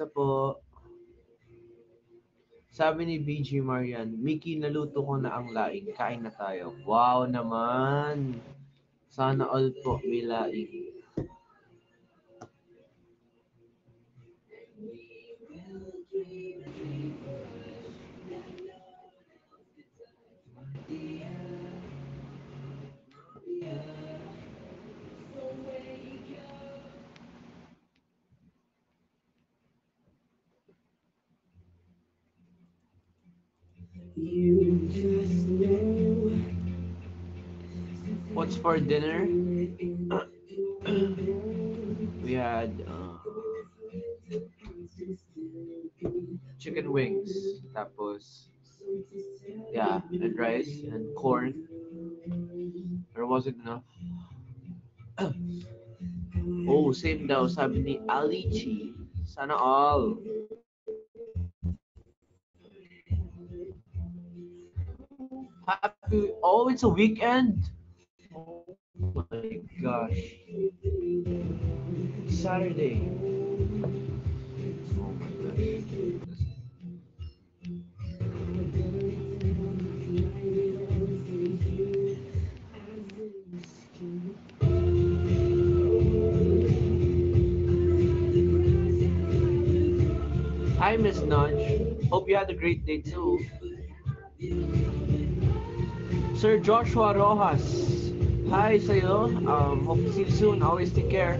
Kamusta po? Sabi ni BG Marian, Mickey, naluto ko na ang laing. Kain na tayo. Wow naman. Sana all po may laing. You just know What's for dinner? we had uh, chicken wings, tapos yeah, and rice and corn. Or was it enough? oh, same daw, sabi ni Alichi. Sana all. Happy, oh, it's a weekend. Oh my gosh. Saturday. Oh my gosh. Hi, Miss Nudge. Hope you had a great day too. Sir Joshua Rojas. Hi sa'yo. Um, hope to see you soon. Always take care.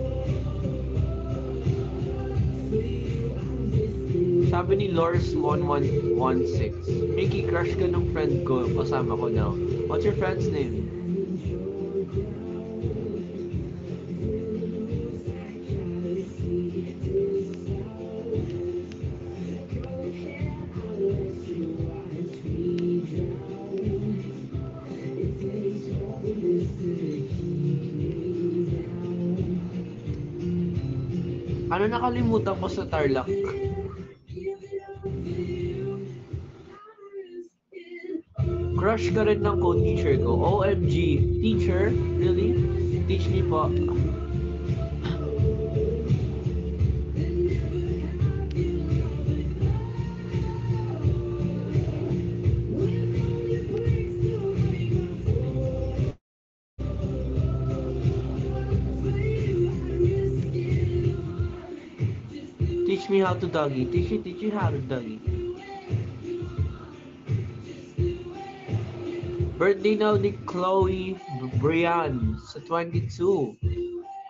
Sabi ni Lors1116, Mickey, crush ka ng friend ko. Kasama ko now. What's your friend's name? Nakalimutan ko sa Tarlac? Crush ka rin ng co-teacher ko. OMG. Teacher? Really? Teach me po. How to doggy. Teach you, teach you how to doggy. Birthday now ni Chloe Brian sa 22.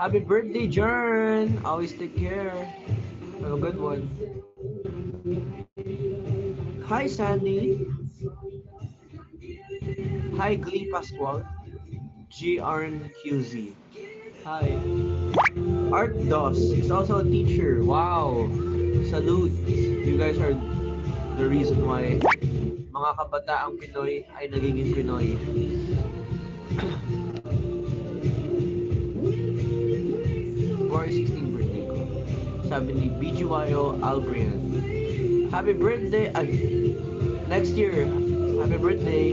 Happy birthday, Jern! Always take care. Have a good one. Hi, Sandy. Hi, Glee Pascual. GRNQZ. Hi. Art Dos is also a teacher. Wow. Salute. You guys are the reason why mga kabataang Pinoy ay nagiging Pinoy. February 16 birthday ko. Sabi ni BGYO Albrian. Happy birthday! ah, next year. Happy birthday!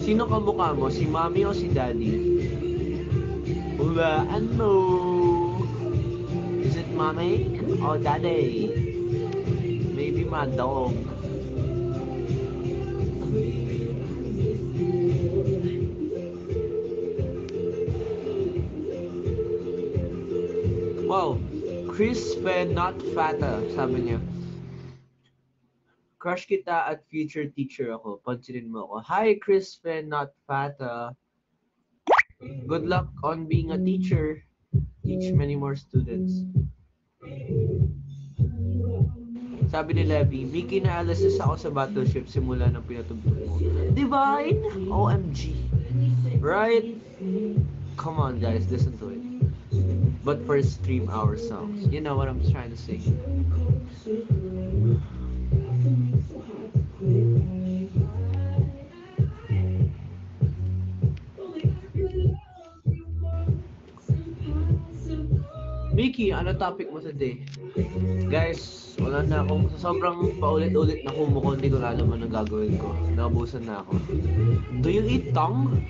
Sino kamukha mo? Si mommy o si daddy? Wala, ano? Is it mommy or daddy? Maybe my dog. Wow, Chris Fan not fatta, sabi niya. Crush kita at future teacher ako. Pansinin mo ako. Hi, Chris Fan not fatta. Good luck on being a teacher. Teach many more students. Sabi ni Levy, Mickey na alasis ako sa battleship simula ng pinatugtog mo. Divine! OMG! Right? Come on guys, listen to it. But first stream our songs. You know what I'm trying to say. Mickey, ano topic mo today? Guys, wala na akong sa sobrang paulit-ulit na kumo ko, hindi ko na alam ano gagawin ko. Naubusan na ako. Do you eat tongue?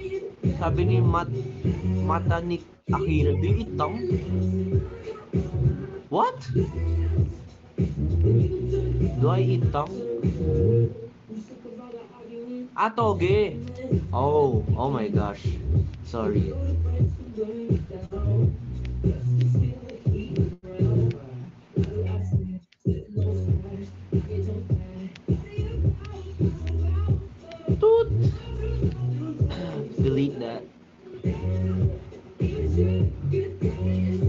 Sabi ni Mat Mata ni Akira, do you eat tongue? What? Do I eat tongue? Ah, toge. Oh, oh my gosh. Sorry. Toot. Delete that.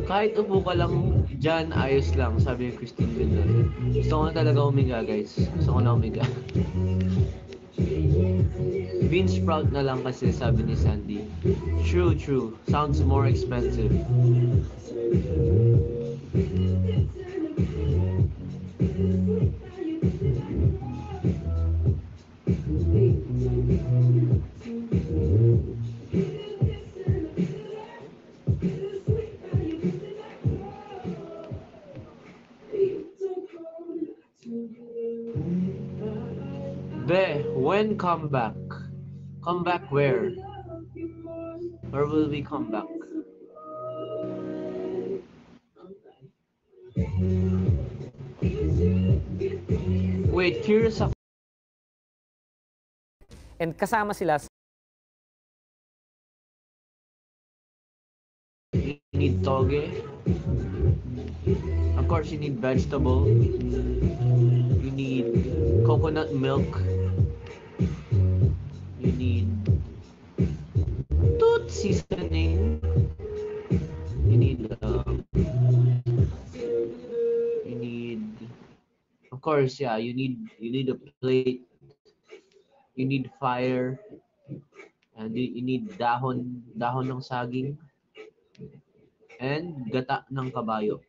Kahit upo ka lang dyan, ayos lang, sabi ni Christine Miller. Gusto ko na talaga umiga, guys. Gusto ko na umiga. Bean sprout na lang kasi, sabi ni Sandy. True, true. Sounds more expensive. Come back? Come back where? Where will we come back? Wait, curious ako. And kasama sila sa You need toge. Of course, you need vegetable. You need coconut milk. You need toot seasoning. You need um, you need of course yeah you need you need a plate. You need fire. And you, you need dahon dahon ng saging. And gata ng kabayo.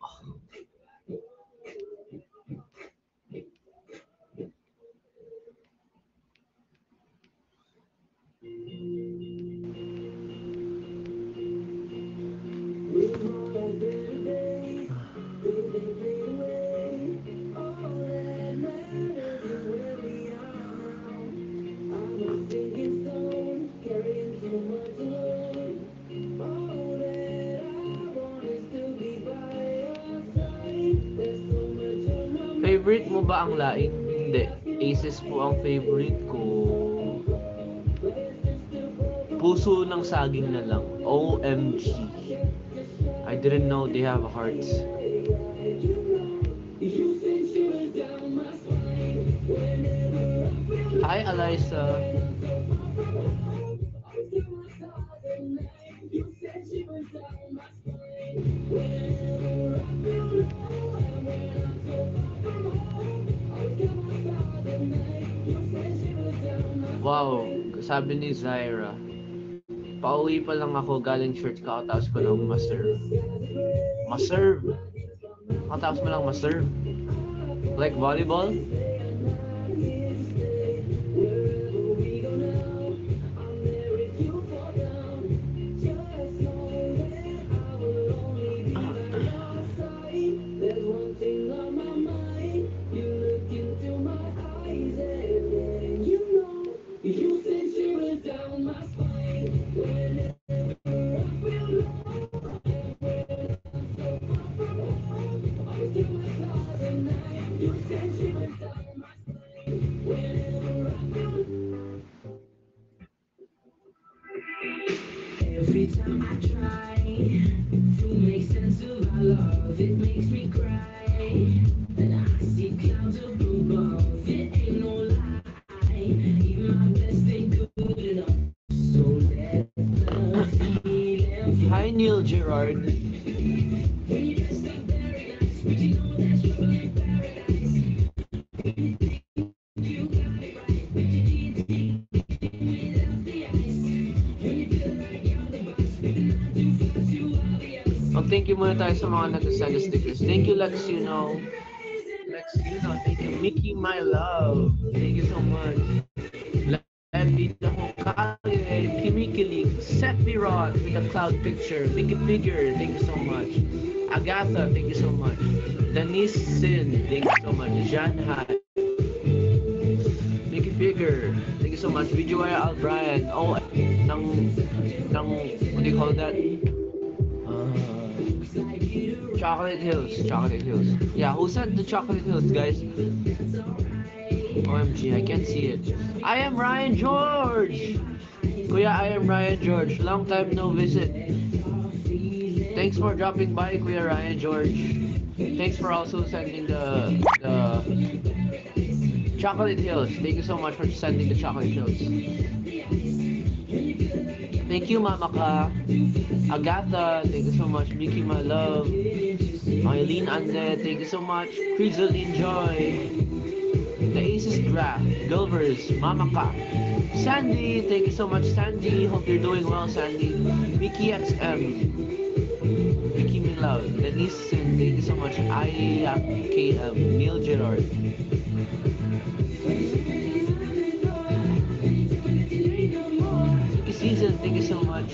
Favorite mo ba ang laing? Hindi. Aces po ang favorite ko. Puso ng saging na lang. OMG. I didn't know they have hearts. Hi, Eliza. Wow, sabi ni Zaira. Pauwi pa lang ako galing church kakatapos ko lang ma-serve. Ma-serve? Kakatapos mo lang ma-serve? Like volleyball? Tayo sa mga nag-send ng stickers. Thank you, Lex, you know. Lex, you know. Thank you, Mickey, my love. Thank you so much. Levy, the whole college, kimikilig, set Steffi Roth with the cloud picture. Mickey Figure, thank you so much. Agatha, thank you so much. Denise Sin, thank you so much. Jan Hat. Mickey Figure, thank you so much. BGYO Albrian, oh, ng, ng, what do you call that? Chocolate Hills, Chocolate Hills. Yeah, who sent the Chocolate Hills, guys? OMG, I can't see it. I am Ryan George! Oh, Kuya, I am Ryan George. Long time no visit. Thanks for dropping by, Kuya Ryan George. Thanks for also sending the the Chocolate Hills. Thank you so much for sending the Chocolate Hills. Thank you, Mama Ka. Agatha, thank you so much. Mickey, my love. Eileen Ande, thank you so much. Crisaline enjoy. The Aces Draft, Gilvers, Mama Ka. Sandy, thank you so much, Sandy. Hope you're doing well, Sandy. Vicky XM. Vicky Milov. Denise Sin, thank you so much. I KM. Neil Gerard. Season, thank you so much.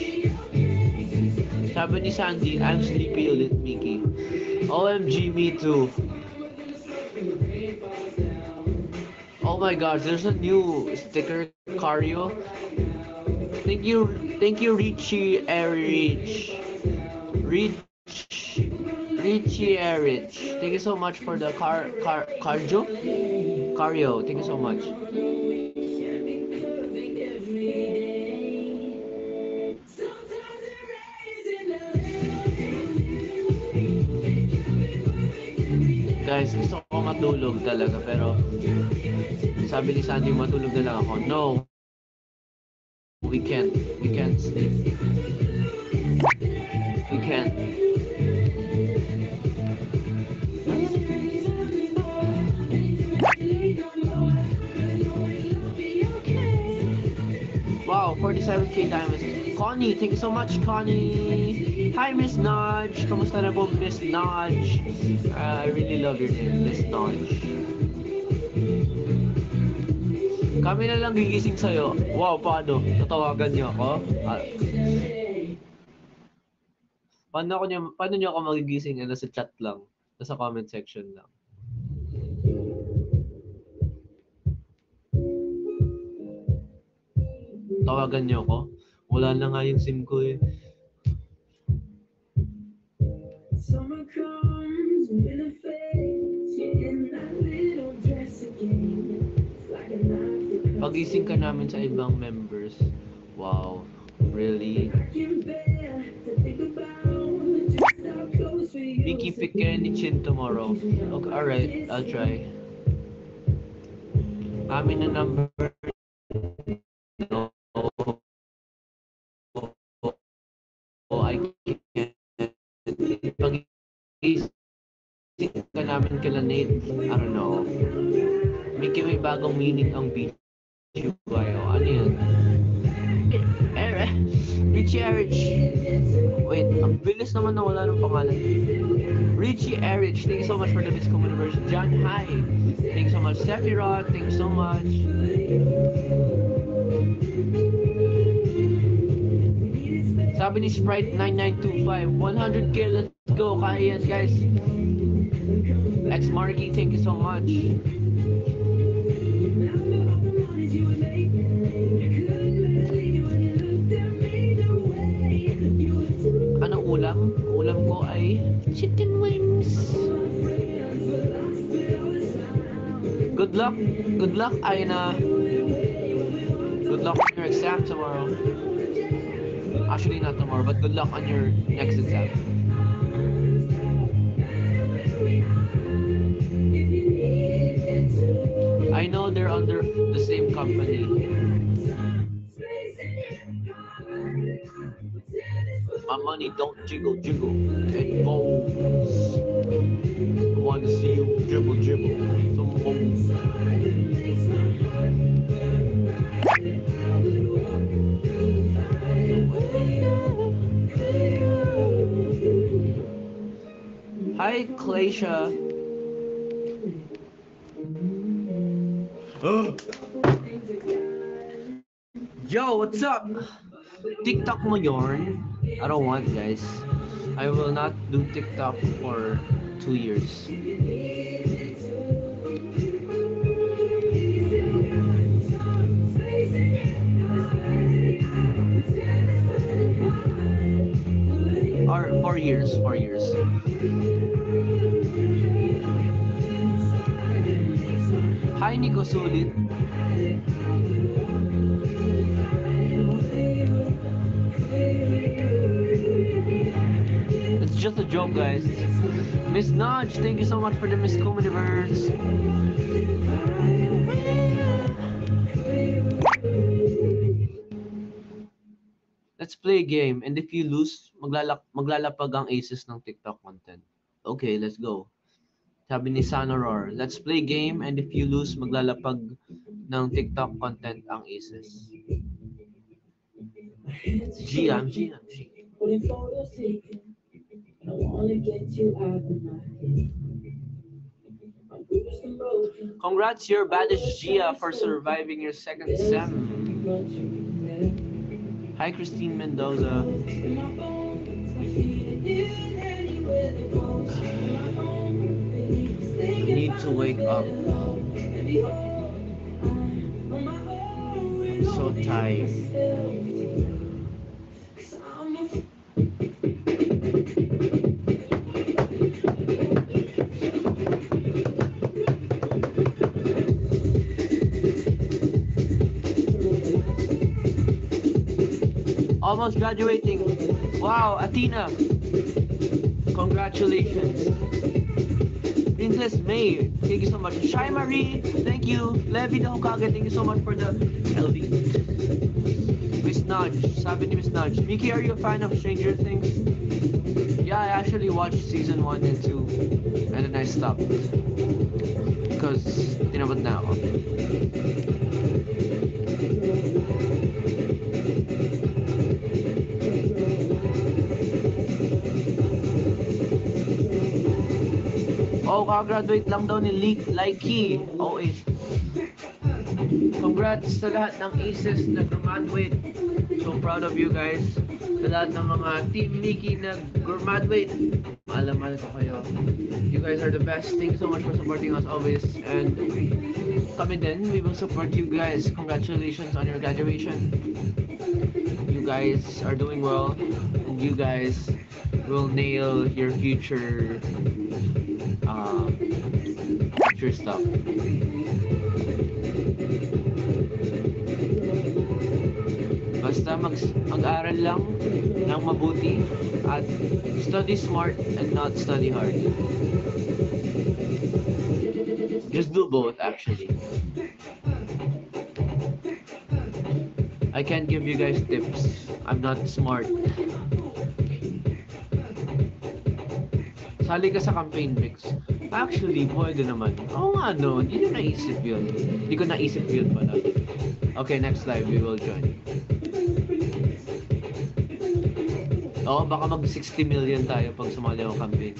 Sabi ni Sandy, I'm sleepy ulit, Mikki. OMG, me too. Oh my gosh, there's a new sticker, Cario. Thank you, thank you, Richie Erich. Rich, Richie Erich. Thank you so much for the car, car, cardio? Cario, thank you so much. Guys, gusto ko matulog talaga pero sabi ni Sandy matulog na lang ako. No. We can't. We can't sleep. We can't. Wow, 47k diamonds. Connie, thank you so much, Connie. Hi, Miss Nudge. Kamusta na po, Miss Nudge? Uh, I really love your name, Miss Nudge. Kami na lang gigising sa'yo. Wow, paano? Tatawagan niyo ako? Ah, paano, ako niyo, paano niyo ako magigising? Ano, sa chat lang. Nasa comment section lang. Tawagan niyo ako? Wala na nga yung SIM ko eh. Summer comes with a face, in that little dress again. It's like a knife that cuts Pagising ka namin sa ibang members. Wow. Really? Vicky, pick ka ni Chin tomorrow. Okay, alright. I'll try. Amin na number. Nate, I don't know. Mikki, may bagong meaning ang beach. Ano yun? Eh, Richie Erich. Wait, ang bilis naman na wala ng pangalan. Richie Erich, thank you so much for the Miss Universe. John Hi, thank you so much. Steffi Rock, thank you so much. Sabi ni Sprite 9925, 100k, let's go. Kaya yan, guys. X Marky, thank you so much. Anong ulam? Ulam ko ay chicken wings. Good luck. Good luck, Aina. Good luck on your exam tomorrow. Actually, not tomorrow, but good luck on your next exam. Company. My money don't jiggle jiggle and bowl. I want to see you dribble dribble. Some bowl. Hi, Claysha. Yo, what's up? TikTok mo yarn? I don't want guys. I will not do TikTok for two years. Or four years, four years. Hi Nico Sulit. Just a joke, guys. Miss Nudge, thank you so much for the Miss Comediverse. Let's play a game, and if you lose, maglalak maglalapag ang aces ng TikTok content. Okay, let's go. Sabi ni Sanaror, let's play game, and if you lose, maglalapag ng TikTok content ang aces. G, I'm G, I'm G. I want to get you out of my head. Congrats, your baddest Gia, for surviving your second sem. Hi, Christine Mendoza. You need to wake up. I'm so tired. Almost graduating. Wow, Athena. Congratulations. Princess May, thank you so much. Shy Marie, thank you. Levi the Hokage, thank you so much for the LV. Miss Nudge, sabi Miss Nudge. Mikki, are you a fan of Stranger Things? Yeah, I actually watched season 1 and 2, and then I stopped. Because, you know, na now. Oh, kakagraduate lang daw ni Leak Likey. Oh, eh. Congrats sa lahat ng aces na graduate. So proud of you guys. Sa lahat ng mga Team Nikki na graduate. Alam ko kayo. You guys are the best. Thank you so much for supporting us always. And kami din, we will support you guys. Congratulations on your graduation. You guys are doing well. And you guys will nail your future uh, future stuff. Basta mag mag-aral lang ng mabuti at study smart and not study hard. Just do both actually. I can't give you guys tips. I'm not smart. Sali ka sa campaign mix. Actually, pwede naman. Oo nga, no. Hindi ko naisip yun. Hindi ko naisip yun pala. Okay, next live, we will join. Oo, baka mag 60 million tayo pag sumali ako campaign.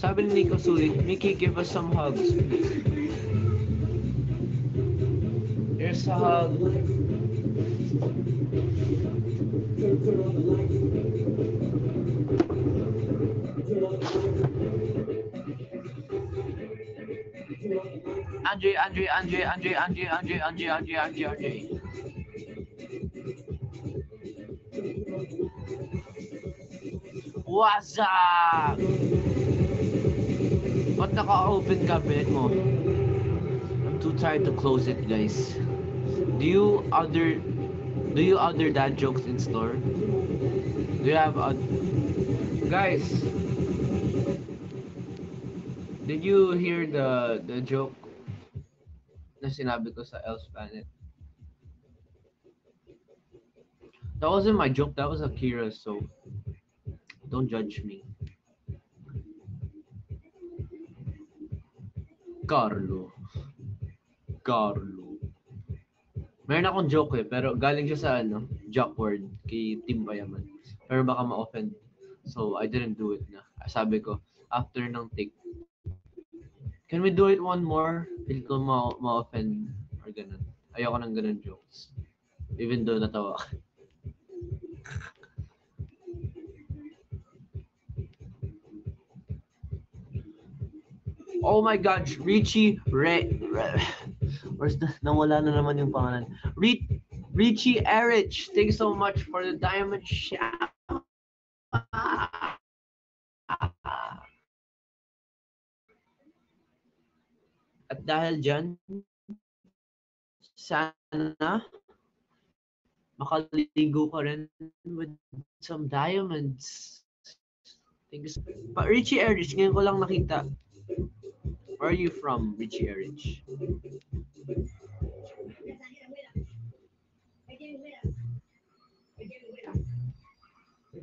Sabi ni Nico Sulit, Mickey, give us some hugs. please." Here's a hug. Andre, Andre, Andre, Andre, Andre, Andre, Andre, Andre, Andre, Andre. What's up? Ba't naka-open cabinet mo? I'm too tired to close it, guys. Do you other do you other dad jokes in store? Do you have a guys? Did you hear the the joke na sinabi ko sa Else Planet? That wasn't my joke, that was Akira's, so don't judge me. Carlo. Carlo. Meron akong joke eh, pero galing siya sa ano, Jockward kay Tim Bayaman. Pero baka ma-offend. So, I didn't do it na. Sabi ko, after ng take, can we do it one more? Feel ko ma- ma-offend or ganun. Ayoko ng ganun jokes. Even though natawa Oh my God, Richie Re... Re Where's the... Nawala na naman yung pangalan. Re, Richie Erich, thank you so much for the diamond shout. At dahil dyan, sana makaligo ka rin with some diamonds. Thank you. Pa Richie Erich, ngayon ko lang nakita. Where are you from, Richie Erich?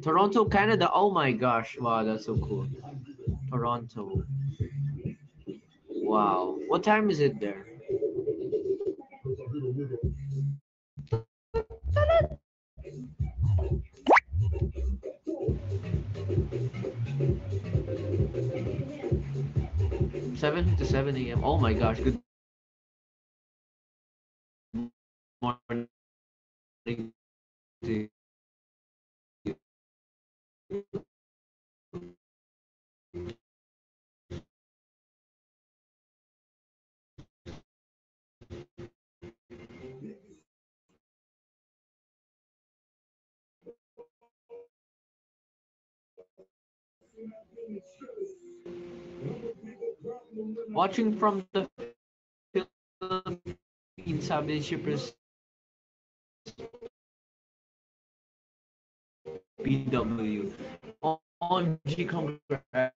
Toronto, Canada. Oh my gosh. Wow, that's so cool. Toronto. Wow. What time is it there? Seven to seven a.m. Oh my gosh. Good morning. you. Watching from the Philippines, sabi Shippers BW. OMG, congrats.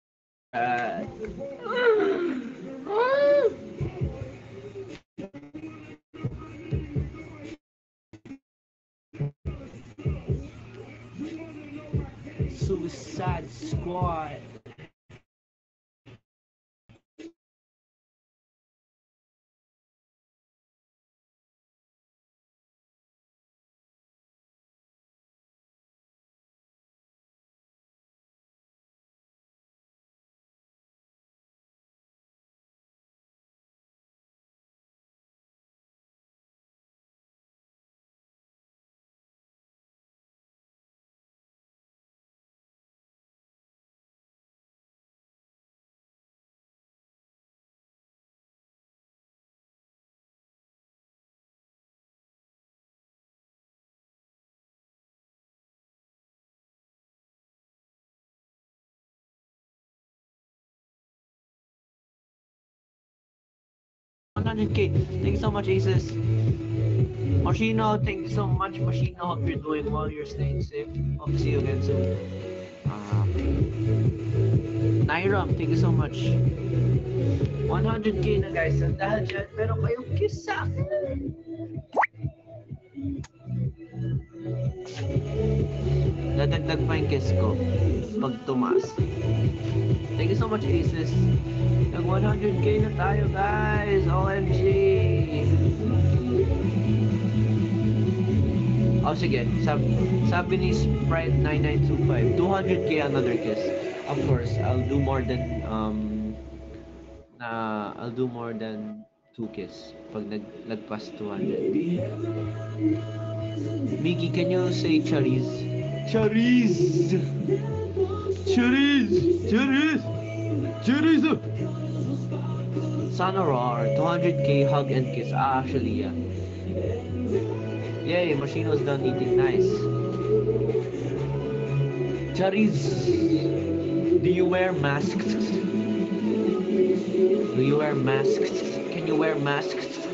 Suicide Squad. One hundred K. Thank you so much, Aces. Machino, thank you so much, Machino. Hope you're doing well. You're staying safe. Hope to see you again soon. Uh, Nairam, thank you so much. 100k na guys. At dahil dyan, meron kayong kiss sa akin. Dadagdag pa yung kiss ko pag tumaas. Thank you so much, Aces. Nag 100k na tayo, guys. OMG. Oh, sige. Sabi, sabi ni Sprite9925, 200k another kiss. Of course, I'll do more than, um, na, I'll do more than two kiss pag naglagpas 200. Miggy, can you say Chariz? Chariz! Chariz! Chariz! Chariz! Sonorar, 200k hug and kiss. Ah, actually, yeah. Yay, Machino's done eating. Nice. Chariz! Do you wear masks? Do you wear masks? Can you wear masks?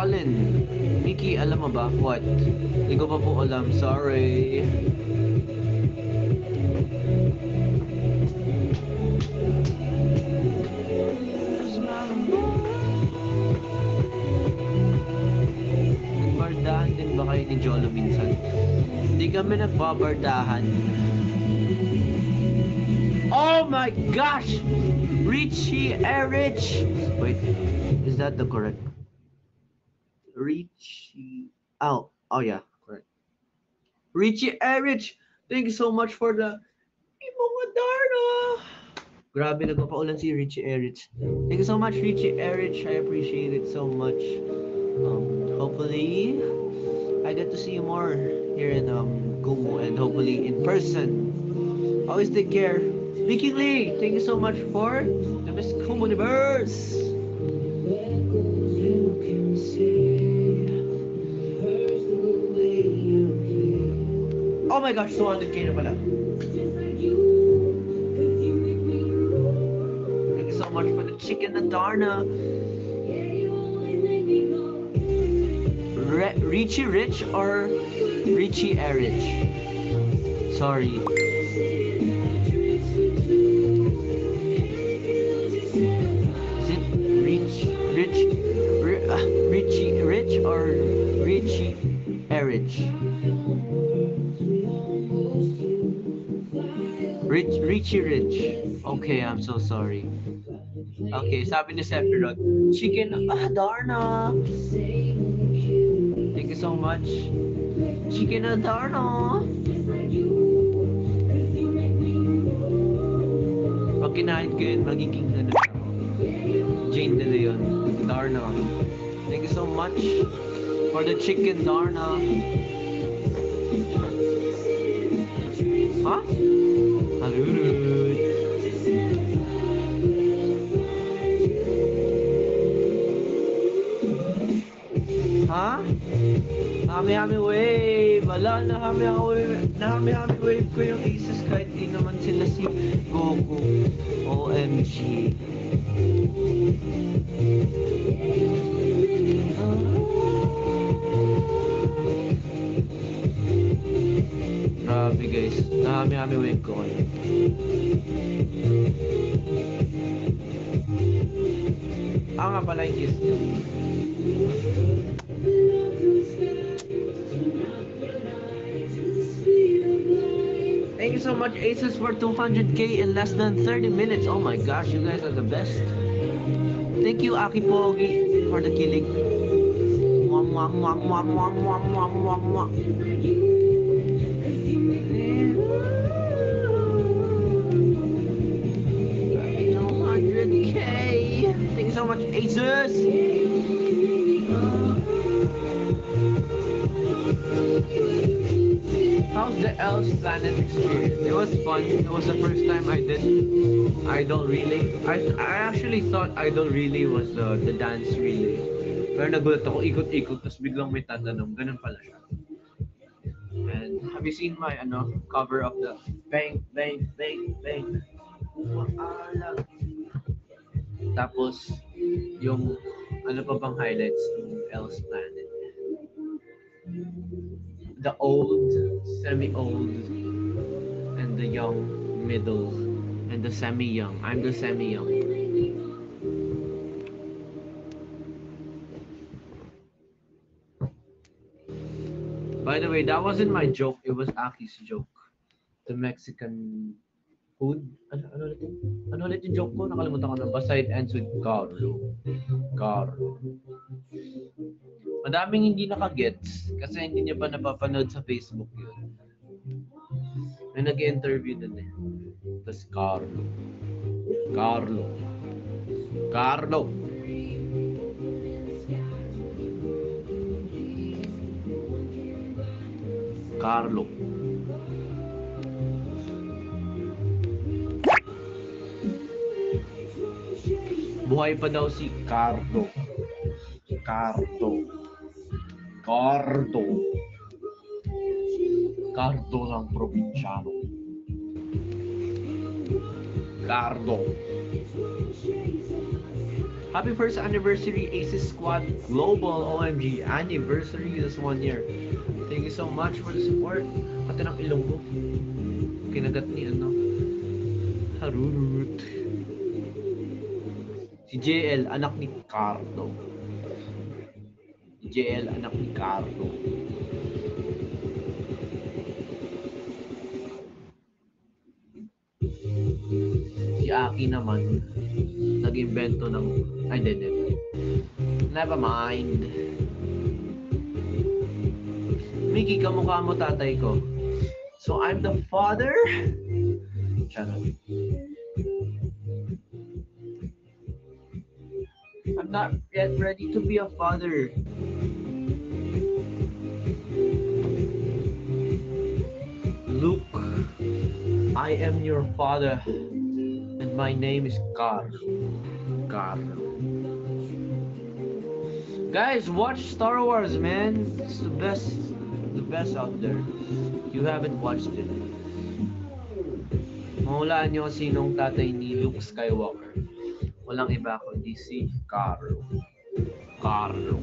Colin, Mickey, alam mo ba? What? Hindi ko pa po alam. Sorry. Nagbardahan din ba kayo ni Jolo minsan? Hindi kami nagbabardahan. Oh my gosh! Richie Erich! Wait, is that the correct? Richie. Oh, oh yeah, correct. Richie Erich! Thank you so much for the Imong Darna! Grabe, nagpapaulan si Richie Erich. Thank you so much, Richie Erich. I appreciate it so much. Um, hopefully, I get to see you more here in um, Kumu and hopefully in person Always take care. Vicky Lee, thank you so much for the Miss Communiverse. Oh my 200k na pala. Thank you so much for the chicken and Darna. Re- Richie Rich or Richie Erich? Sorry. Richie Rich. Okay, I'm so sorry. Okay, sabi ni Sephiroth, chicken, ah, Darna. Thank you so much. Chicken and Darna. Pag kinain ko yun, magiging ano. Jane De Leon. Darna. Thank you so much for the chicken, Darna. nahamihawig, nahamihawig ko yung aces kahit di naman sila si Goku. OMG. Aces, for 200k in less than 30 minutes. Oh my gosh, you guys are the best. Thank you, Aki Pogi, for the killing. Mwah, mwah, mwah, mwah, mwah, mwah, mwah, mwah, mwah. K. Thank you so much, Aces. How's the Else Planet experience? It was fun. It was the first time I did Idol Relay. I, I actually thought Idol Relay was the, the dance relay. Pero nagulat ako, ikot-ikot, tapos biglang may tatanong. Ganun pala siya. And have you seen my ano cover of the Bang, Bang, Bang, Bang? Umaalam. Tapos, yung ano pa bang highlights ng Else Planet? The old, semi-old, and the young, middle, and the semi-young. I'm the semi-young. By the way, that wasn't my joke. It was Aki's joke. The Mexican food. Ano, ulit yung joke ko? Nakalimutan ko na. Basta it ends with Carlo. Carlo. Madaming hindi nakagets kasi hindi niya pa napapanood sa Facebook yun. May nag-interview dun eh. Tapos Carlo. Carlo. Carlo. Carlo. Buhay pa daw si Carlo. Cardo. Cardo. Cardo ng probinsyano. Cardo. Happy first anniversary Aces Squad Global OMG anniversary this one year. Thank you so much for the support. Pati ng ilong ko. Kinagat ni ano. Harurut. Si JL, anak ni Cardo. JL, anak ni Cardo. Si Aki naman, nag-invento ng... Ay, hindi, hindi. Never mind. Mickey, kamukha mo tatay ko. So, I'm the father? Charot. I'm not yet ready to be a father. I am your father, and my name is Carl. Carl. Guys, watch Star Wars, man. It's the best, the best out there. You haven't watched it. Mahulaan nyo sinong tatay ni Luke Skywalker. Walang iba kundi si Carlo. Carlo.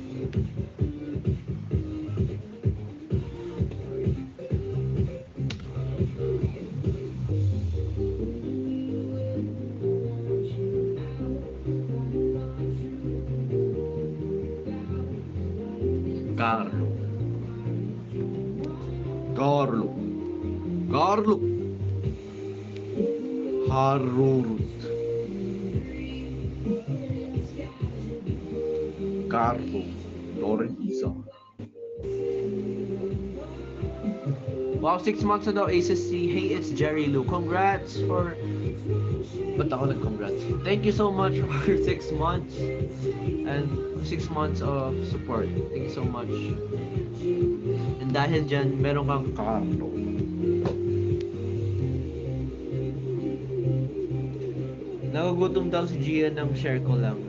Six months na daw ACC. Hey, it's Jerry Lou. Congrats for... Ba't ako nag-congrats? Thank you so much for six months. And six months of support. Thank you so much. And dahil dyan, meron kang Carlo. Nagugutom daw si Gian ng share ko lang.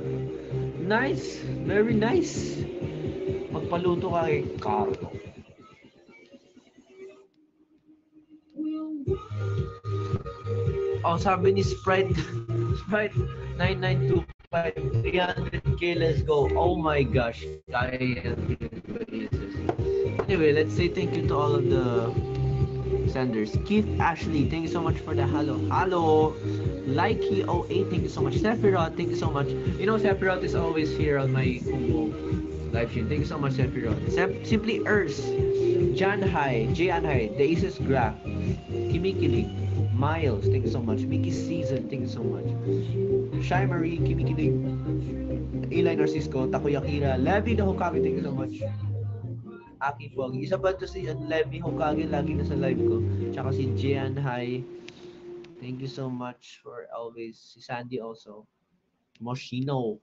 Nice! Very nice! Magpaluto ka kay Carlo. Oh, sabi ni Sprite, Sprite 9925, 300k, let's go. Oh my gosh. Anyway, let's say thank you to all of the senders. Keith Ashley, thank you so much for the hello. Hello. Likey 08, thank you so much. Sephiroth, thank you so much. You know, Sephiroth is always here on my Kumu live stream. Thank you so much, Sephiroth. Sep- Simply Urs, Jan Hai, Jan Hai, The Aces Graph, Kimikilig, Miles, thank you so much. Mickey Season, thank you so much. Shy Marie, Kimikilig, Eli Narcisco, Takoyakira, Levi the Hokage, thank you so much. Aki Pogi. Isa pa to si Levi Hokage, lagi na sa live ko. Tsaka si Jian Hai. Thank you so much for always. Si Sandy also. Moshino.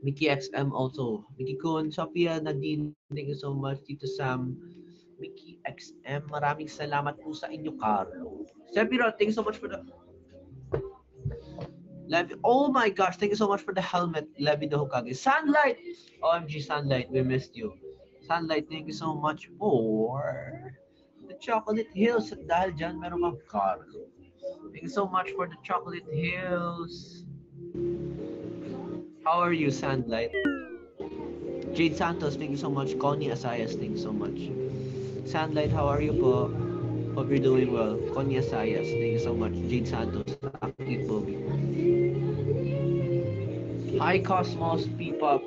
Mickey XM also. Mickey Kun, Sophia, Nadine, thank you so much. Tito Sam, Mickey XM, maraming salamat po sa inyo, Carlo. Sephiroth, thank you so much for the... Levi, oh my gosh, thank you so much for the helmet, Levi the Hokage. Sunlight! OMG Sunlight, we missed you. Sunlight, thank you so much for the Chocolate Hills. At dahil dyan, meron kang Carlo. Thank you so much for the Chocolate Hills. How are you, Sandlight? Jade Santos, thank you so much. Connie Asayas, thank you so much. Sandlight, how are you po? Hope you're doing well. Connie Asayas, thank you so much. Jade Santos, Akit Bobby. Hi, Cosmos, P-Pop.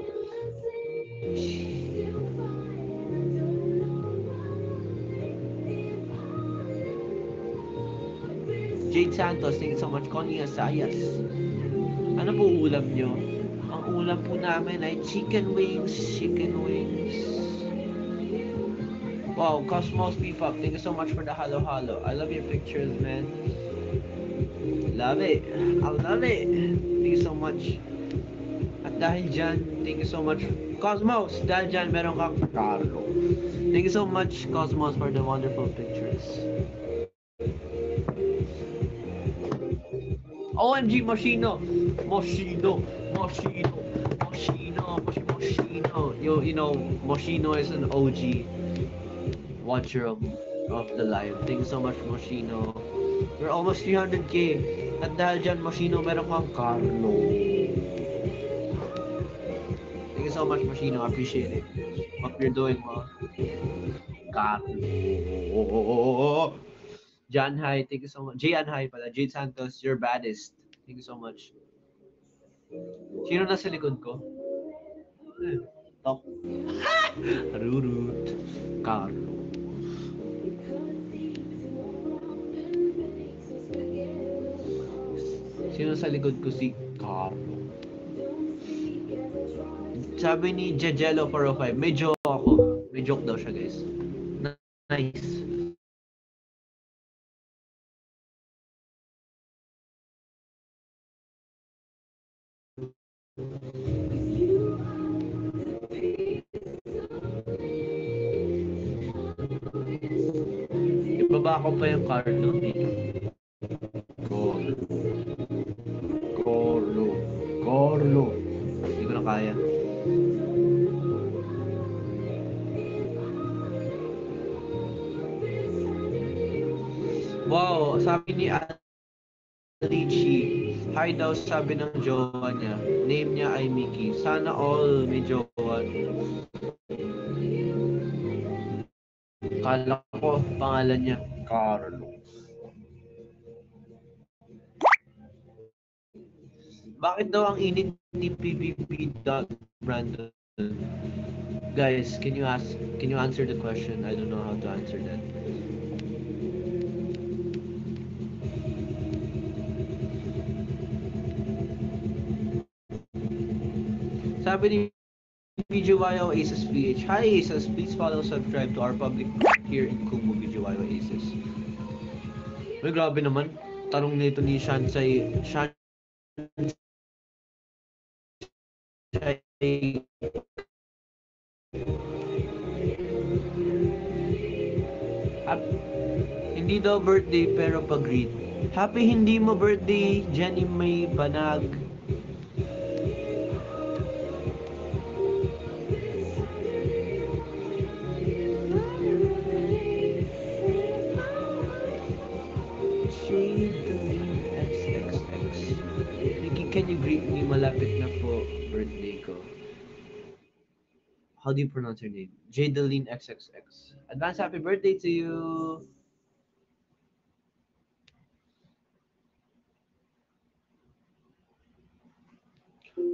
Jade Santos, thank you so much. Connie Asayas. Ano po ulam nyo? Ang ulam po namin ay chicken wings, chicken wings. Wow, Cosmos P-Pop, thank you so much for the halo halo. I love your pictures, man. Love it. I love it. Thank you so much. At dahil dyan, thank you so much. Cosmos, dahil dyan, meron kang Carlo. Thank you so much, Cosmos, for the wonderful pictures. OMG Moschino! Moschino! Moschino! Moschino! Mosch- Moschino! You, you know, Moschino is an OG watcher of, of the live. Thank you so much, Moschino. We're almost 300k. At dahil dyan, Moschino, meron kang Carlo. Thank you so much, Moschino. I appreciate it. Hope you're doing well. Carlo. Jan Hai, thank you so much. Jay Hai pala. Jade Santos, you're baddest. Thank you so much. Sino nasa likod ko? Eh, Tok. Rurut. Carlo. Sino sa likod ko si Carlo? Sabi ni Jejelo 405, may joke ako. May joke daw siya, guys. Nice. Ibaba ko pa yung card no? Wow, sabi ni Richie, hi daw sabi ng jowa niya. Name niya ay Mickey. Sana all may jowa. Kala ko pangalan niya. Carlo. Bakit daw ang init ni PVP dot Brandon? Guys, can you ask can you answer the question? I don't know how to answer that. Sabi ni BGYO Aces PH. Hi Aces, please follow subscribe to our public here in Kumu BGYO Aces. Uy, grabe naman. Tanong nito ni Shansai. Shan Hap- hindi daw birthday pero pag-greet. Happy hindi mo birthday, Jenny May Banag. Can you greet me? Malapit na po birthday ko. How do you pronounce your name? Jadeline XXX. Advance happy birthday to you.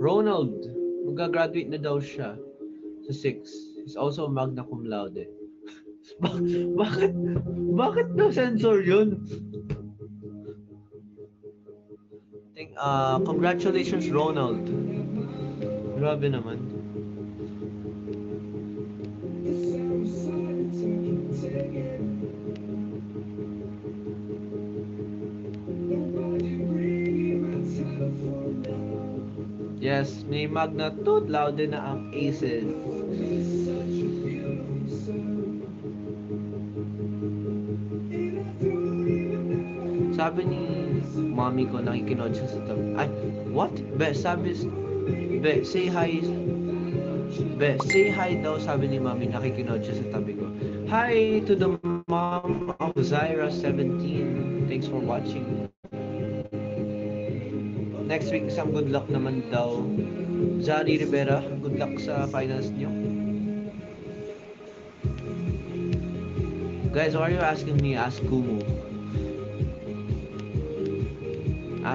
Ronald, magagraduate na daw siya sa 6. He's also magna cum laude. Ba- bakit? Bakit daw sensor yun? Uh, congratulations, Ronald. Grabe naman. Yes, may magna tut laude na ang aces. Sabi ni mommy ko nakikinod siya sa tabi. Ay, what? Be, sabi, be, say hi. Be, say hi daw, sabi ni mommy, nakikinod siya sa tabi ko. Hi to the mom of Zaira 17. Thanks for watching. Next week, isang good luck naman daw. Zari Rivera, good luck sa finals niyo. Guys, why are you asking me? Ask Kumu.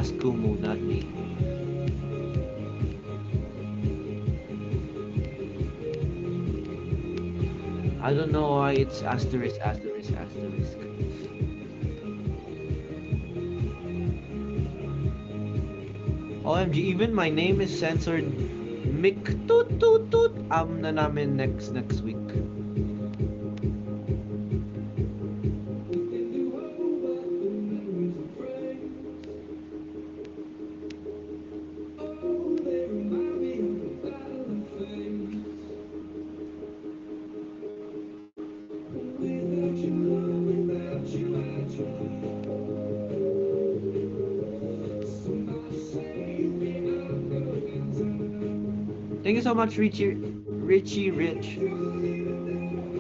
Ask Kumu, not me. I don't know why it's asterisk, asterisk, asterisk. OMG, even my name is censored. Mick toot toot toot. Am na namin next next week. Much, Richie, Richie Rich.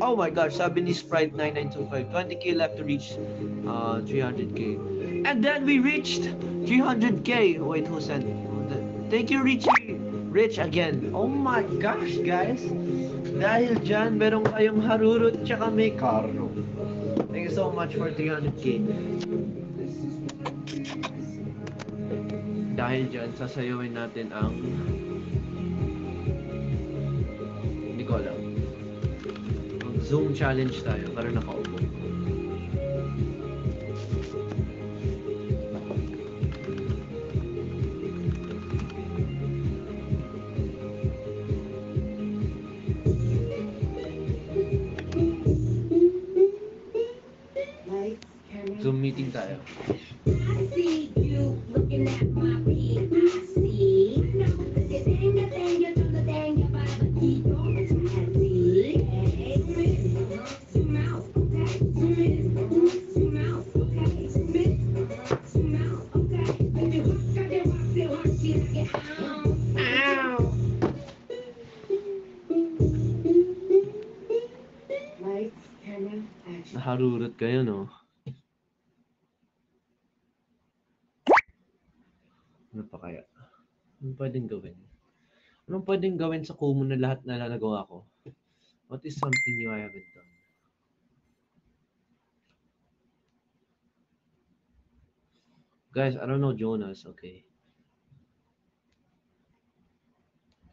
Oh my gosh, sabi ni Sprite 9925, 20k left to reach uh, 300k. And then we reached 300k. Wait, who sent? Thank you, Richie Rich again. Oh my gosh, guys. Dahil dyan, meron kayong harurot tsaka may Carlo. Thank you so much for 300k. Dahil dyan, sasayawin natin ang... Mag-zoom challenge tayo para nakaupo. Pwedeng gawin sa Kumu na lahat na nagawa ko? What is something new I haven't done? Guys, I don't know Jonas, okay.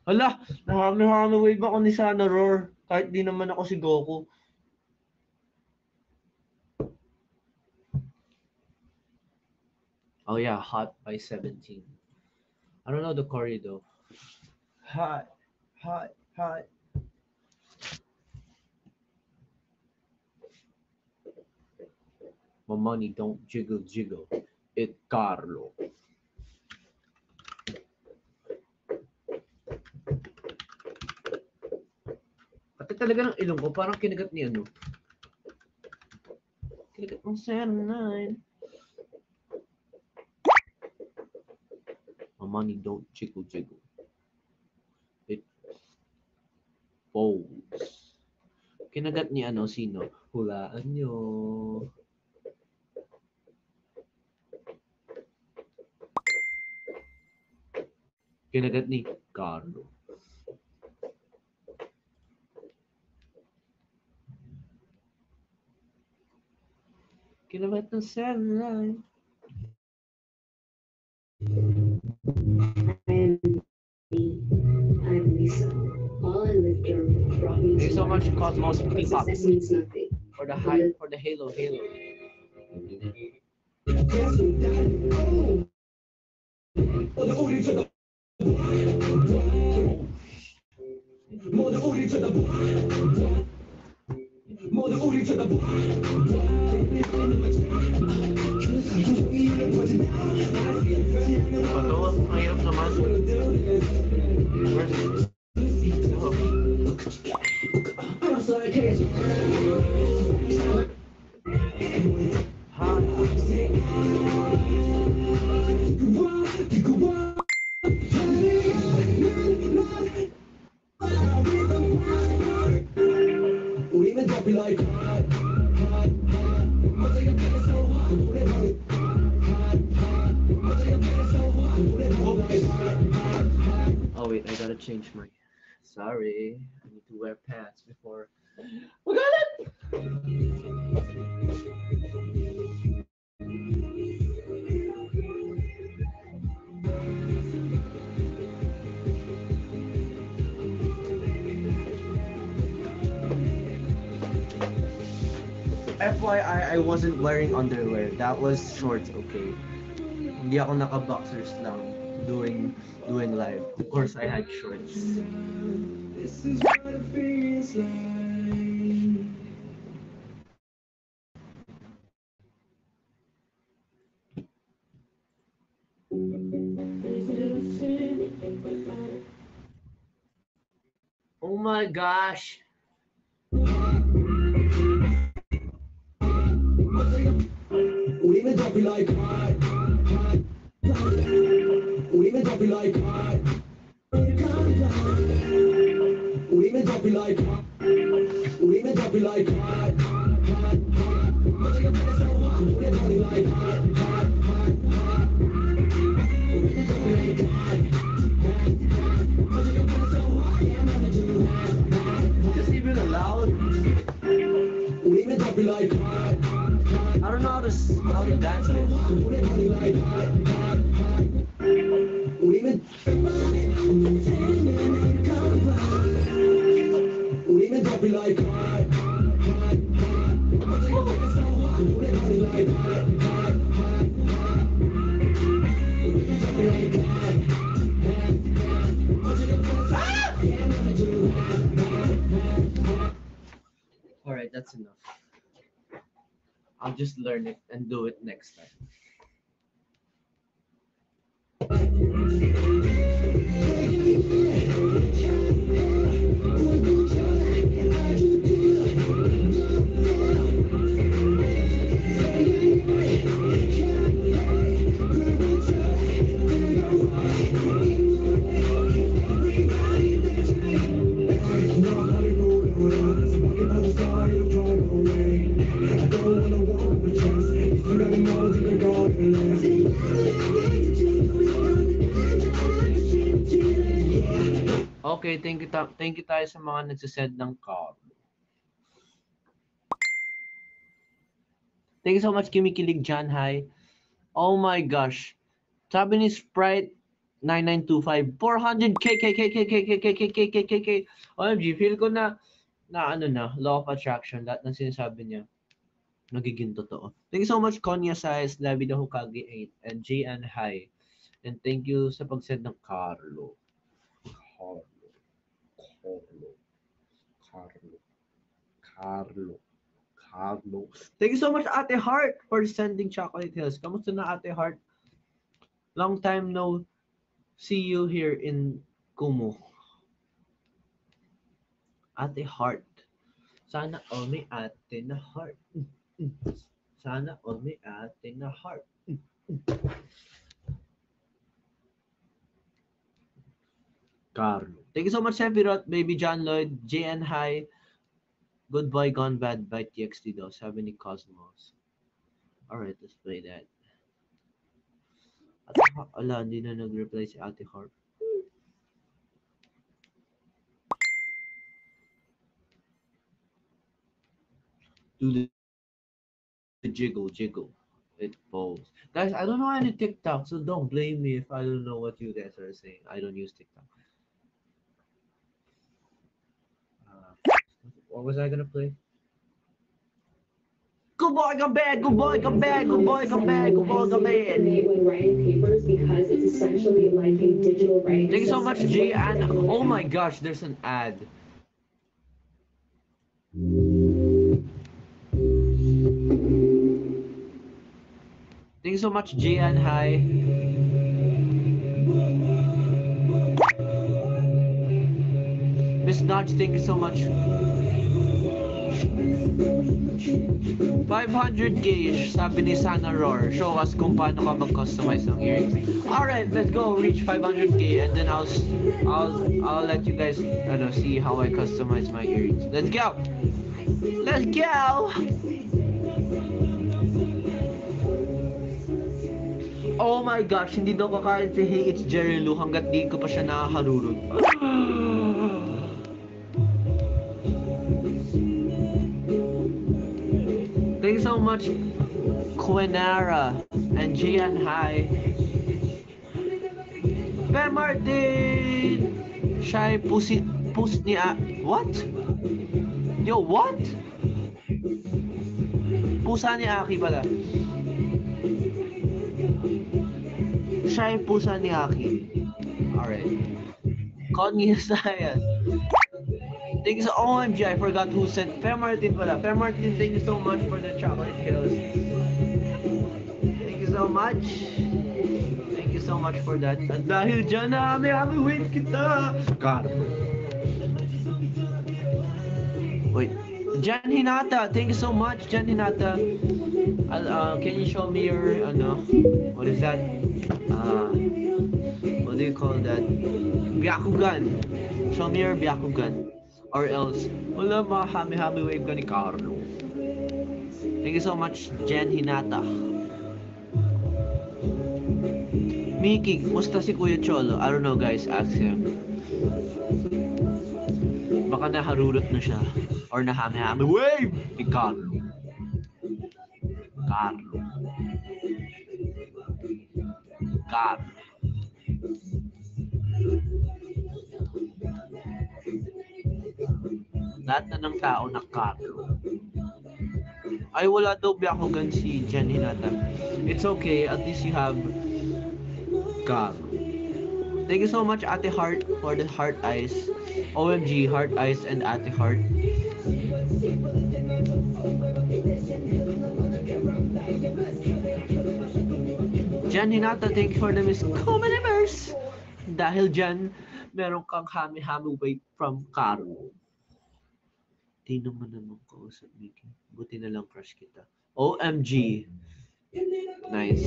Hala! Nahami-hami wave ako ni Sana Roar. Kahit di naman ako si Goku. Oh yeah, hot by 17. I don't know the choreo though. Hot, hot, hot. My money don't jiggle jiggle. It Carlo. Pati talaga ng ilong ko, parang kinagat ni ano. Kinagat ng Saturn My money don't jiggle jiggle. Folds. Kinagat ni ano, sino? Hulaan nyo. Kinagat ni Carlo. Kinagat ng Saturn much, life. Cosmos P-Pop, Success means nothing. for the high, for the Halo, Halo. I wasn't wearing underwear. That was shorts, okay? Hindi ako naka-boxers lang doing doing live. Of course, I had shorts. This is my face. Oh my gosh. Tayo sa mga nagsasend ng card. Thank you so much, Kimikilig Jan Hai. Oh my gosh. Sabi ni Sprite 9925, 400 k k k k k k k k k k k k OMG, feel ko na na ano na, law of attraction, lahat ng sinasabi niya nagiging totoo. Thank you so much, Konya Size, David Hokage 8, and JN Hai. And thank you sa pag-send ng Carlo. Carlo. Carlo. Carlo. Carlo. Carlo. Thank you so much, Ate Heart, for sending chocolate hills. Kamusta na, Ate Heart? Long time no see you here in Kumu. Ate Heart. Sana all may ate na heart. Sana all may ate na heart. Carlo. Thank you so much, Sephiroth, Baby John Lloyd, JN High, Good Boy Gone Bad by TXT daw, sabi Cosmos. Alright, let's play that. At ala, hindi na nag-reply si Ate Heart. Do the, the jiggle, jiggle. It falls. Guys, I don't know any TikTok, so don't blame me if I don't know what you guys are saying. I don't use TikTok. Uh, what was I gonna play? Good boy, come back. Good boy, come back. Good boy, come back. Good boy, come back. made when writing papers because it's essentially like a digital writing. Thank you so much, system. Jay. And oh my gosh, there's an ad. Thank you so much, Jay and hi. Miss Notch, thank you so much. 500 gauge, sabi ni Sana Roar. Show us kung paano ka mag-customize ng earrings. Alright, let's go reach 500k and then I'll I'll I'll let you guys know, see how I customize my earrings. Let's go. Let's go. Oh my gosh, hindi daw kakain si Hey It's Jerry Lou hanggat di ko pa siya nakakarurod. much, Quinara and Gian Hai. Ben Martin! Shy pusi pus ni A... What? Yo, what? Pusa ni Aki pala. Shy pusa ni Aki. Alright. Kanye Sayas. Thank you so OMG, I forgot who sent Fair Martin pala. Fair Martin, thank you so much for the chocolate kills. Thank you so much. Thank you so much for that. At dahil dyan na, may wait kita. God. Wait. Jan Hinata, thank you so much, Jan Hinata. Uh, can you show me your, ano, what is that? Uh, what do you call that? Byakugan. Show me your Byakugan. Or else, wala mga hami-hami wave ka ni Carlo. Thank you so much, Jen Hinata. Miki, musta si Kuya Cholo? I don't know guys, ask him. Baka naharurot na siya. Or nahami-hami wave ni Carlo. Carlo. Carlo. Lahat na ng tao na Carlo. Ay, wala daw Byakugan si Jen Hinata. It's okay, at least you have Carlo. Thank you so much, Ate Heart, for the heart eyes. OMG, heart eyes and Ate Heart. Jan Hinata, thank you for the Miss Commoners. Dahil dyan, meron kang hami-hami weight from Caro. Di naman naman kausap, Mikki. Buti na lang crush kita. OMG. Nice.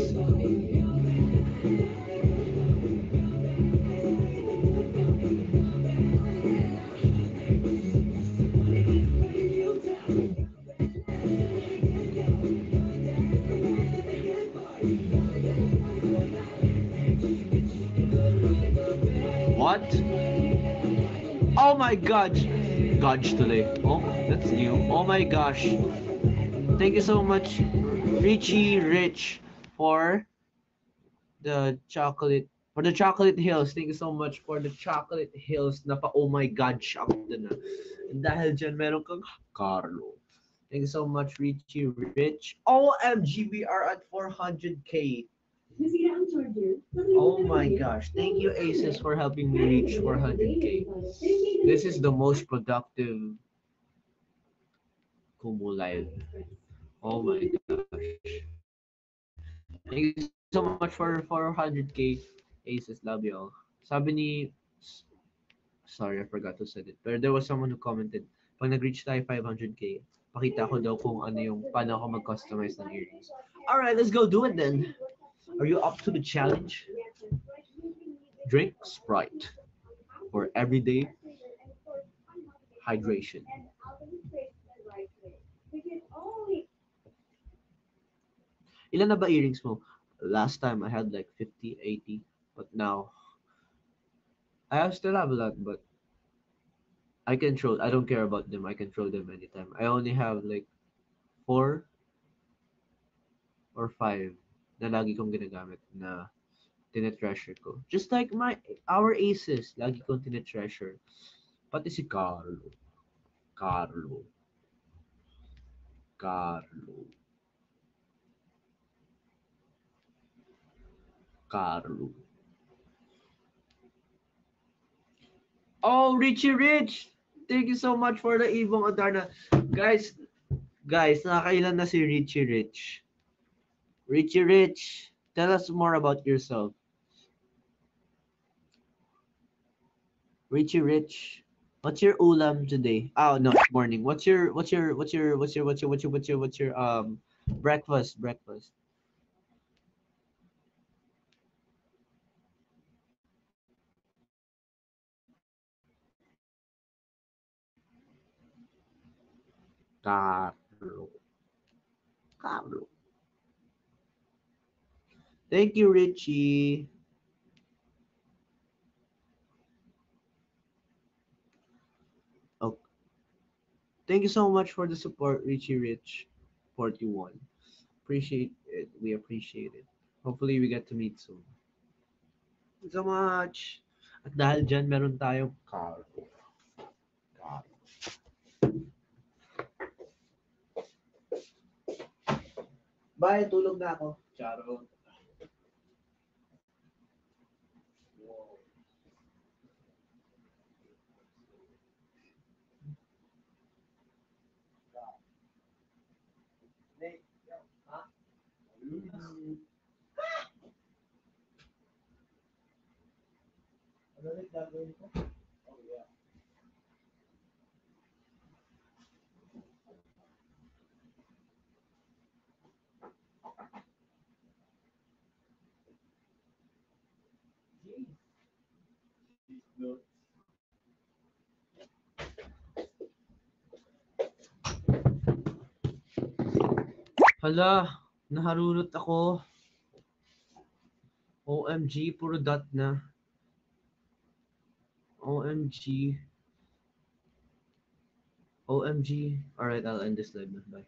What? Oh my god! Gudge today. Oh, that's new. Oh my gosh. Thank you so much, Richie Rich, for the chocolate for the chocolate hills. Thank you so much for the chocolate hills na pa oh my god din na. And dahil dyan, meron kang Carlo. Thank you so much, Richie Rich. OMG, we are at 400k. Oh my gosh. Thank you, Aces, for helping me reach 400k. This is the most productive Kumu live. Oh my gosh. Thank you so much for 400k Aces. Love you all. Sabi ni Sorry, I forgot to say it. Pero there was someone who commented, pag nag-reach tayo 500k, pakita ko daw kung ano yung paano ako mag-customize ng earrings. Alright, let's go do it then. Are you up to the challenge? Drink Sprite for everyday hydration. Ilan na ba earrings mo? Last time I had like 50, 80, but now I still have a lot, but I control. I don't care about them. I control them anytime. I only have like four or five na lagi kong ginagamit na tinetreasure ko. Just like my our aces, lagi kong tinetreasure. Pati si Carlo. Carlo. Carlo. Carlo. Oh, Richie Rich! Thank you so much for the Ibong Adarna. Guys, guys, nakakailan na si Richie Rich. Richie Rich, tell us more about yourself. Richie Rich, what's your ulam today? Oh no, morning. What's your what's your what's your what's your what's your what's your what's your what's your um breakfast breakfast? Carlo. Carlo. Thank you, Richie. Oh, thank you so much for the support, Richie Rich 41. Appreciate it. We appreciate it. Hopefully, we get to meet soon. Thank you so much. At dahil dyan, meron tayong Carlo. Carlo. Bye, tulog na ako. Charo. Oh, yeah. Hala, naharurot ako. OMG, puro dot na. OMG. OMG. Alright, I'll end this live na. Bye.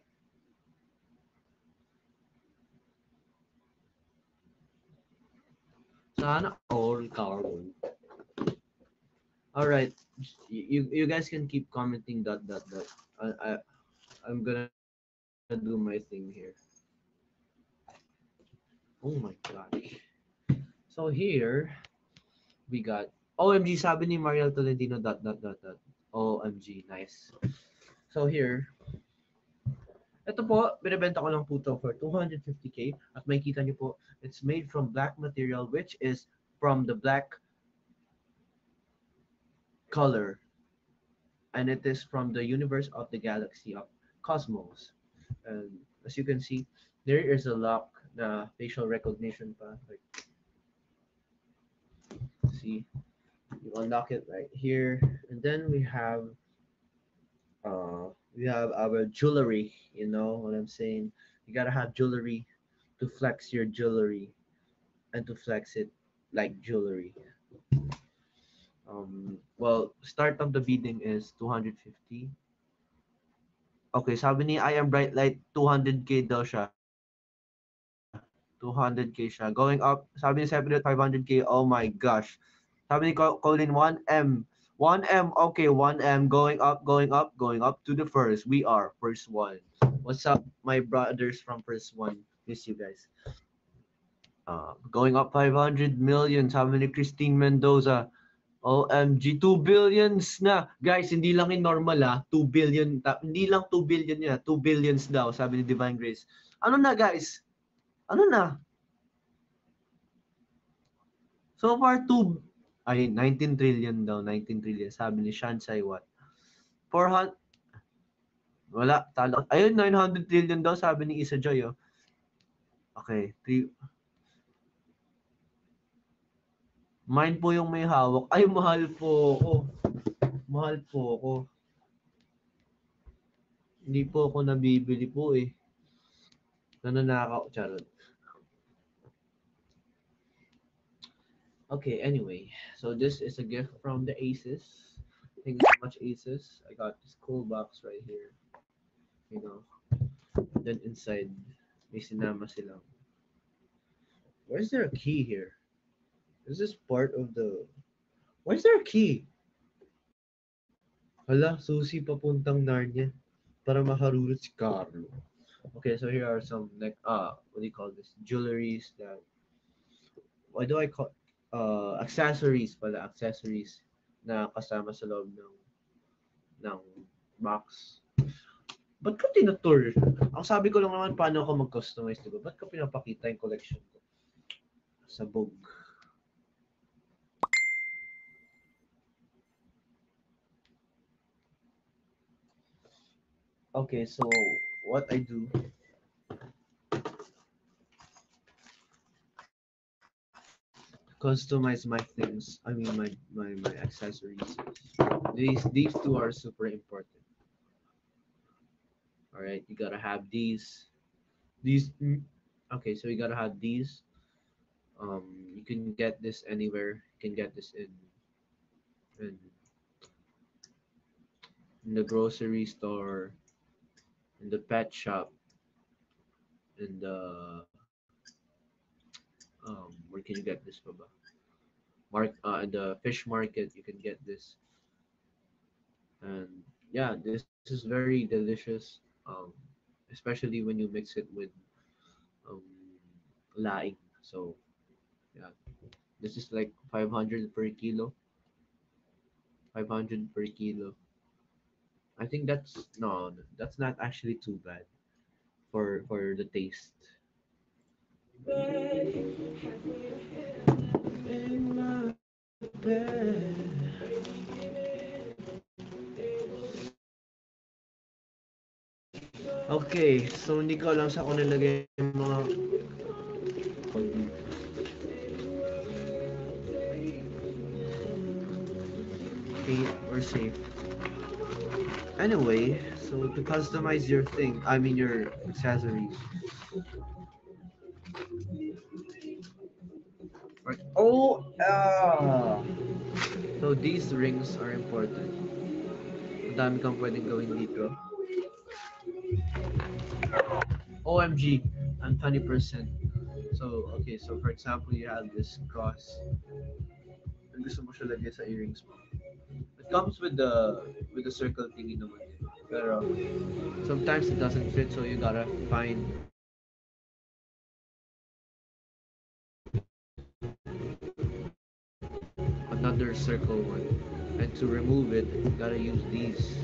Sana all carbon. Alright. You you guys can keep commenting dot dot dot. I, I I'm gonna do my thing here. Oh my gosh. So here we got OMG sabi ni Mariel Tolentino dot dot dot dot. OMG, nice. So here, ito po, binibenta ko lang po to for 250k at makikita niyo po, it's made from black material which is from the black color and it is from the universe of the galaxy of cosmos. And as you can see, there is a lock na facial recognition pa. Like, see, you unlock it right here, and then we have, uh, we have our jewelry. You know what I'm saying? You gotta have jewelry to flex your jewelry, and to flex it like jewelry. Um, well, start of the bidding is 250. Okay, sabi ni I am bright light 200k daw siya. 200k siya. Going up, sabi ni Separate 500k. Oh my gosh. Sabi ni Co- Colin 1M. 1M, okay, 1M going up, going up, going up to the first. We are first one. What's up, my brothers from first one? Miss you guys. Uh, going up 500 million. Sabi ni Christine Mendoza. OMG, 2 billions na. Guys, hindi lang in normal ah. 2 billion. ta- Hindi lang 2 billion yan. 2 billions daw, sabi ni Divine Grace. Ano na guys? Ano na? So far, 2, ay, 19 trillion daw. 19 trillion. Sabi ni Shansai what? 400, wala, talo. Ayun, 900 trillion daw, sabi ni Isa Joy, oh. Okay, 3, Mine po yung may hawak. Ay, mahal po ako. Mahal po ako. Hindi po ako nabibili po eh. Nananakaw. Charot. Okay, anyway. So this is a gift from the Aces. Thank you so much, Aces. I got this cool box right here. You know. Then inside, may sinama silang. Why is there a key here? Is this part of the... Why is there a key? Hala, susi papuntang Narnia para makarulot si Carlo. Okay, so here are some like ah, what do you call this? Jewelries that why do I call uh accessories pala accessories na kasama sa loob ng ng box. Ba't ko tinutur? Ang sabi ko lang naman paano ako mag-customize, di ba? Ba't ko pinapakita yung collection ko? Sabog. Okay, so what I do customize my things. I mean my my my accessories. These these two are super important. All right, you gotta have these. These. mm, Okay, so you gotta have these. Um, you can get this anywhere. You can get this in in, in the grocery store, in the pet shop, in the um, where can you get this ba? Mark uh, the fish market you can get this. And yeah, this, this is very delicious. Um, especially when you mix it with um laing. So yeah, this is like 500 per kilo. 500 per kilo. I think that's no, that's not actually too bad for for the taste. Okay, so hindi ko alam sa ako nilagay yung mga Okay, we're safe. Anyway, so to customize your thing, I mean your accessories. Right. Oh, ah. So these rings are important. Ang dami kang pwedeng gawin dito. OMG, I'm 20%. So, okay, so for example, you have this cross. And gusto mo siya lagay sa earrings mo. It comes with the with the circle thingy naman. Pero sometimes it doesn't fit, so you gotta find another circle one. And to remove it, gotta use these.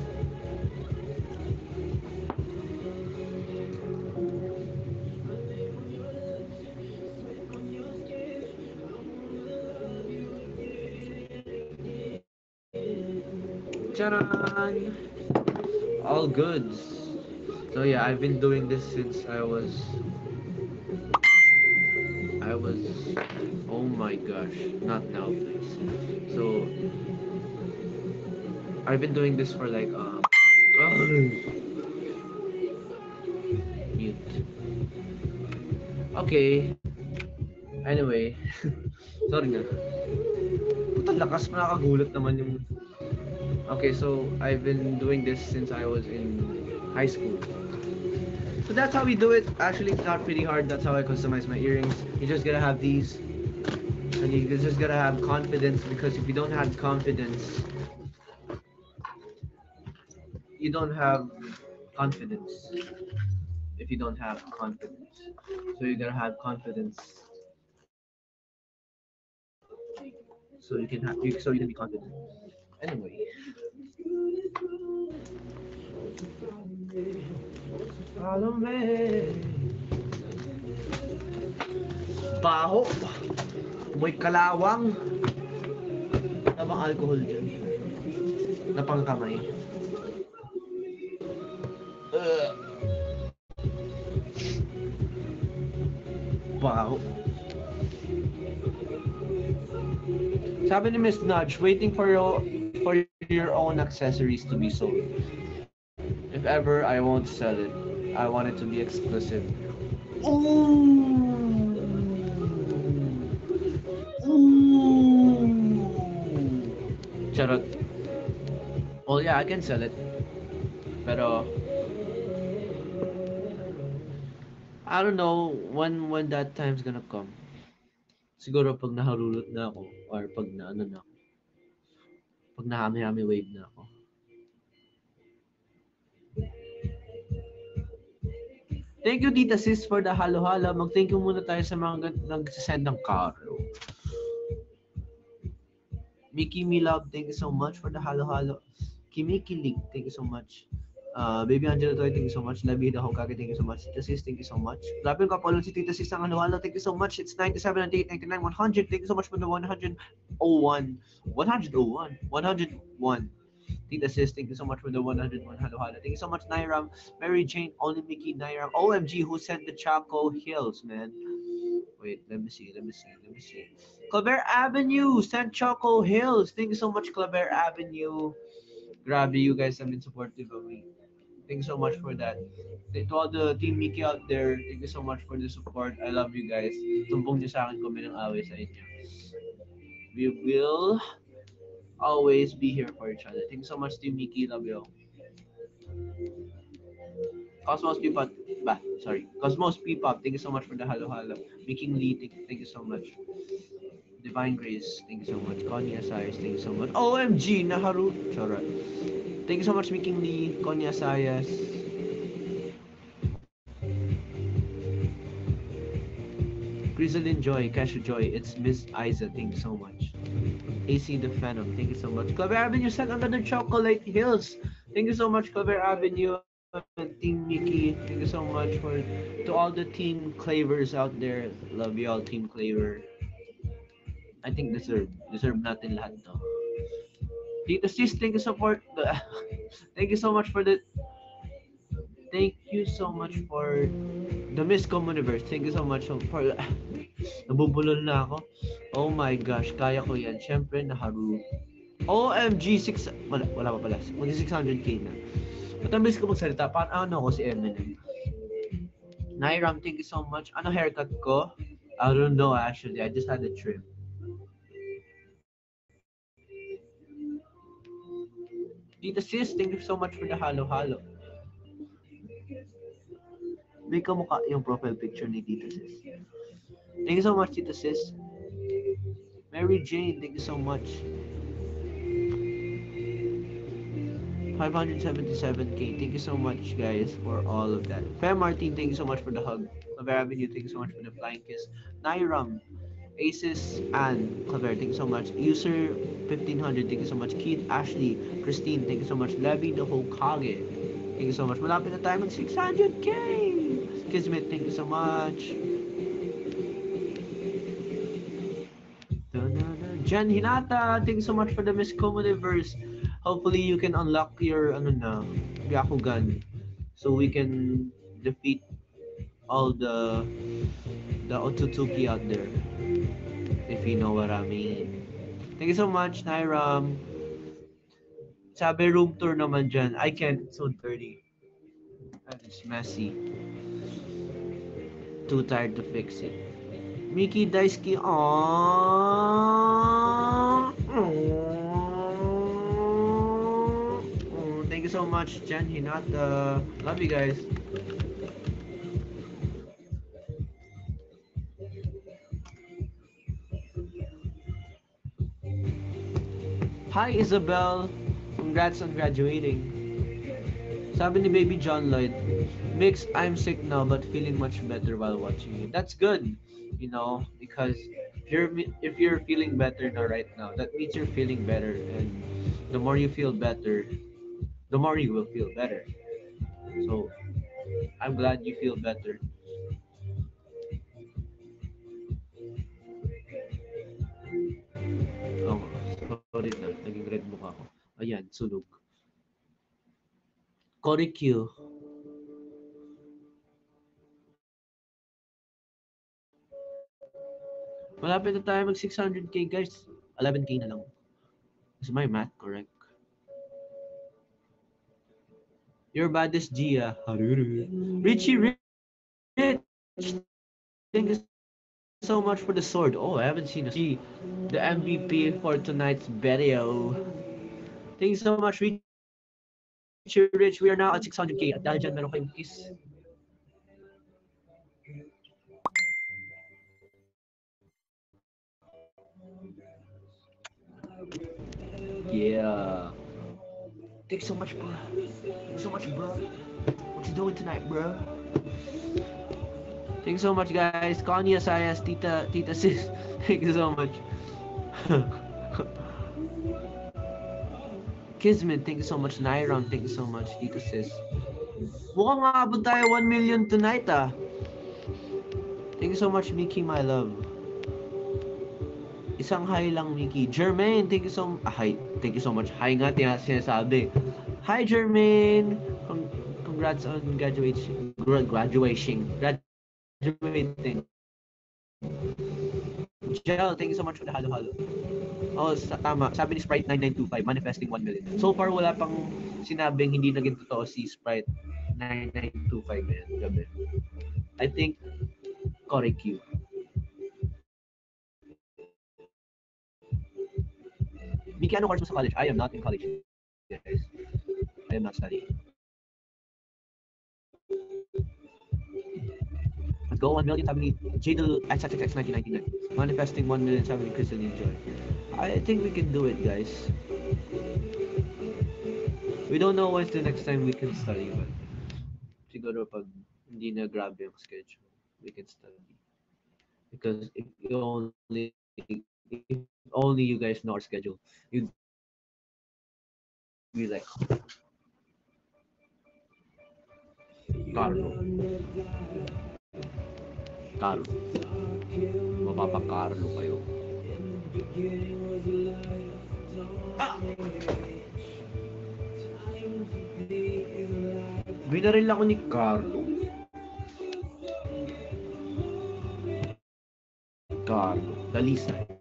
All goods. So yeah, I've been doing this since I was I was oh my gosh, not now please. So I've been doing this for like um mute. Okay. Anyway, sorry nga. Ang lakas mo nakagulat naman yung... Okay, so I've been doing this since I was in high school. So that's how we do it. Actually, it's not pretty hard. That's how I customize my earrings. You just gotta have these. And you just gotta have confidence because if you don't have confidence, you don't have confidence. If you don't have confidence. So you gotta have confidence. So you can have so you can be confident. Anyway. Follow me. Baho. May kalawang. Wala bang alcohol dyan? Na pangkamay. Ugh. Baho. Sabi ni Miss Nudge, waiting for your for your own accessories to be sold. If ever, I won't sell it. I want it to be exclusive. Ooh. Ooh. Charot. Well, yeah, I can sell it. Pero I don't know when when that time's gonna come. Siguro pag naharulot na ako or pag na ano na ako. Pag nahami-hami wave na ako. Thank you, Tita Sis, for the halo-halo. Mag-thank you muna tayo sa mga nagsisend ng karo. Mikki Love, thank you so much for the halo-halo. Kimikilig, thank you so much. Uh, Baby Angela Toy, thank you so much. The Hokage, thank you so much. Tita Sis, thank you so much. Grabe yung kapalong si Tita Sis halo-halo, thank you so much. It's 97, 98, 99, 100. Thank you so much for the 101. 101. 101. 101. Tita Sis, thank you so much for the 101 halo-halo. Thank you so much, Nairam. Mary Jane, Only Mikki, Nairam. OMG, who sent the Choco Hills, man? Wait, let me see, let me see, let me see. Claver Avenue, sent Choco Hills. Thank you so much, Claver Avenue. Grabe, you guys have been supportive of me. Thank you so much for that. To all the Team Mikki out there, thank you so much for the support. I love you guys. Tumbong niyo sa akin kung may nang away sa inyo. We will always be here for each other. Thank you so much, Team Mikki. Love you. Cosmos P-Pop, bah, sorry. Cosmos P-Pop, thank you so much for the halo halo. Making Lee, thank, thank you so much. Divine Grace, thank you so much. Connie Asayas, thank you so much. OMG, Naharu, Chora. Thank you so much, Making Lee, Connie Asayas. Grizzlin Joy, Cashew Joy, it's Miss Isa, thank you so much. AC the Phantom, thank you so much. Claver Avenue you sent another Chocolate Hills. Thank you so much, Claver Avenue. Team Mikki, thank you so much for to all the team clavers out there. Love you all, Team Claver. I think deserve deserve natin lahat to. Tito Sis, thank you for thank you so much for the thank you so much for the Miss Common Universe. Thank you so much for nabubulol na ako. Oh my gosh, kaya ko yan. Siyempre, naharu. OMG, 6, wala, wala pa pala. Mag 600k na. Bilis ko magsalita? Paano ano ako si Eminem? Nairam, thank you so much. Ano haircut ko? I don't know actually. I just had a trim. Tita Sis, thank you so much for the halo-halo. May kamukha yung profile picture ni Tita Sis. Thank you so much, Tita Sis. Mary Jane, thank you so much. 577k. Thank you so much, guys, for all of that. Fem Martin, thank you so much for the hug. Claver Avenue, thank you so much for the flying kiss. Nairam, Aces, and Claver, thank you so much. User 1500, thank you so much. Keith, Ashley, Christine, thank you so much. Levy the Hokage, thank you so much. Malapit na tayo mag 600k. Kismet, thank you so much. Jen Hinata, thank you so much for the Miss Communiverse. Hopefully you can unlock your ano na, Byakugan so we can defeat all the the Otsutsuki out there. If you know what I mean. Thank you so much, Nairam. Sabi room tour naman dyan. I can't. It's so dirty. And it's messy. Too tired to fix it. Mikki Daisuke. Aww. Oh, thank you so much, Jen Hinata. Uh, love you guys. Hi Isabel, congrats on graduating. Sabi ni Baby John Lloyd, Mix, I'm sick now but feeling much better while watching you. That's good, you know, because if you're if you're feeling better now right now, that means you're feeling better, and the more you feel better, the more you will feel better. So, I'm glad you feel better. Oh, sorry na, naging red mukha ko. Ayan, sunog. Cory Q. Malapit na tayo mag 600k guys. 11k na lang. Is my math correct? Your baddest Gia. Richie Rich. Thank you so much for the sword. Oh, I haven't seen a see the MVP for tonight's video. Thank you so much, Richie Rich. We are now at 600k. At dahil dyan, meron kayong kiss. Yeah. Thanks so much, bro. Thanks so much, bro. What you doing tonight, bro? Thanks so much, guys. Connie Asayas, Tita, Tita Sis. Thank you so much. Kismet, thank you so much. Nairam, thank you so much. Tita Sis. Mukhang maabot tayo 1 million tonight, ah. Thank you so much, Mikki, my love. Isang hi lang, Mickey. Jermaine, thank you so ah, hi. Thank you so much. Hi nga, tiya sinasabi. Hi, Jermaine. Con- congrats on graduation. gra- Graduation. Graduating. Jel, thank you so much for the halo-halo. Oh, sa, tama. Sabi ni Sprite 9925, manifesting 1 million. So far, wala pang sinabing hindi naging totoo si Sprite 9925 yan. Gabi. I think, Cory Q. Vicky, ano course mo college? I am not in college. Guys. I am not studying. Let's go 1 million, sabi ni Jadel XXX 1999. Manifesting 1 million, sabi ni Crystal Joy. I think we can do it, guys. We don't know when's the next time we can study, but siguro pag hindi na grabe yung schedule, we can study. Because if you only if only you guys know our schedule, you'd be like, Carlo. Carlo. Mapapa-Carlo kayo. Ah! Binaril ako ni Carlo. Carlo. Dalisay.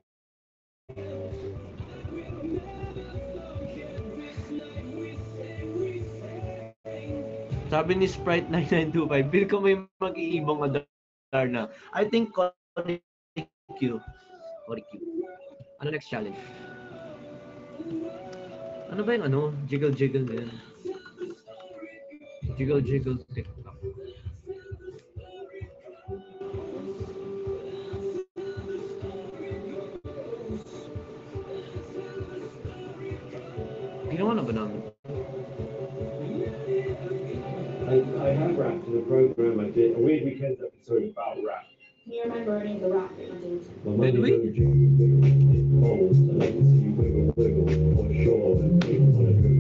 Sabi ni Sprite 9925, feel ko may mag-iibang adar na. I think Q. Cory Q. Ano next challenge? Ano ba yung ano? Jiggle jiggle din. Jiggle jiggle TikTok. Ginawa na ba namin? I, I have rap to the program I did, a Weird Weekends episode about rap. Me and my burning the rock agent. My Did money we?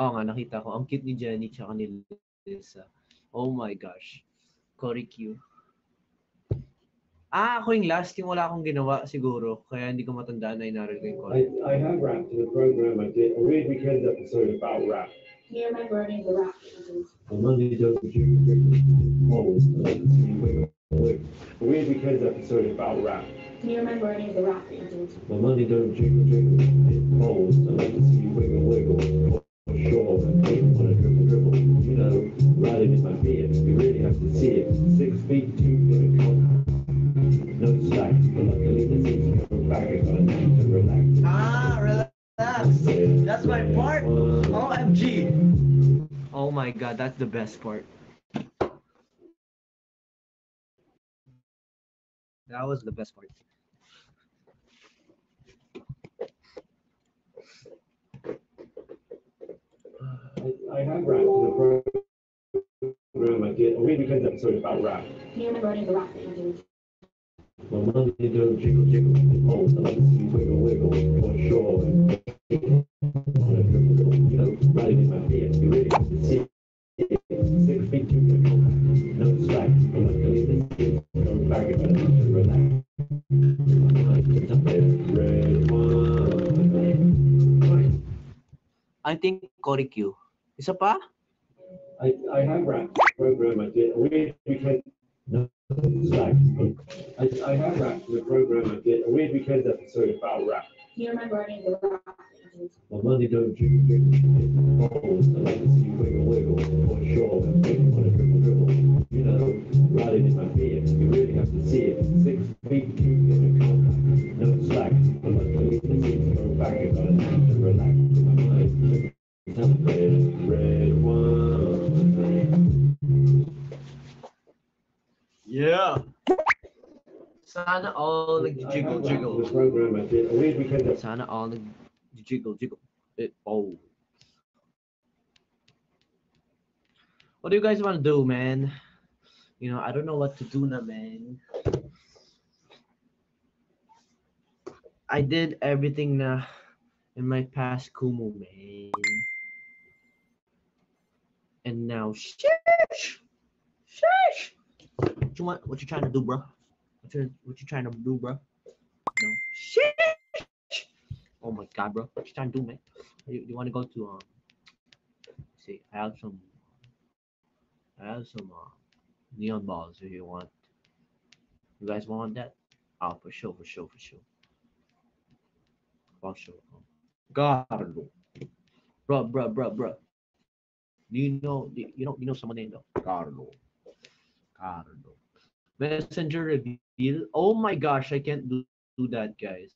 Oo nga, nakita ko. Ang cute ni Jenny tsaka ni Lisa. Oh my gosh. Cory Q. Ah, ako yung last, yung wala akong ginawa siguro. Kaya hindi ko matandaan na inaral ko yung Cory. I, I have rapped in the program. I did a really weekend episode about rap. Me and my brother the rap. On Monday, Dr. June, always a weird weekend episode about rap. Me and my brother in the rap. On Monday, Dr. June, always a wiggle, wiggle. Sure, wanna dribble dribble. You know, riding in my beard, you really have to see it. Six feet two con. No slack, but luckily the go back. I got a time to relax. Ah, relax. That's my part. OMG. Oh my god, that's the best part. That was the best part. I, I have rap in the program I did. A Weird Weekends episode about rap. Can you remember any of the rap that you did? My money don't jiggle jiggle, it folds. I like to see you wiggle wiggle. For sure, wanna dribble dribble. You know, riding in my beard, you really have see it. Six feet two in. No slack, but luckily the seats go back. I got a time relax. I think Cory Q. Isa pa? I, I have rap the program I did. A weird weekend. No, slack. I, I have rap in the program I did. A weird weekend episode about rap. Can you remember any of the rap that you did? My money don't jiggle jiggle. It. I like to see you wiggle wiggle. For sure, make wanna dribble dribble. You know, riding in my beard. You really have to see it. Six feet two in a compact. No slack. But luckily the seats go back. I got a time to relax. Yeah. Sana all I nag-jiggle have rap jiggle. The program I did. A weird weekend episode. Sana all nag-jiggle jiggle. It oh. What do you guys want to do, man? You know, I don't know what to do now, man. I did everything na in my past Kumu, man. And now, shish, shish. What you want? What you trying to do, bro? What you what you trying to do, bro? No, shish. Oh my god, bro. What you trying to do, man? You, you want to go to um? See, I have some. I have some uh, neon balls if you want. You guys want that? Oh, for sure, for sure, for sure. For sure. God, Bro, bro, bro, bro. Do you know, do you know, you know someone named Carlo? Carlo. Messenger reveal. Oh my gosh, I can't do, do that, guys.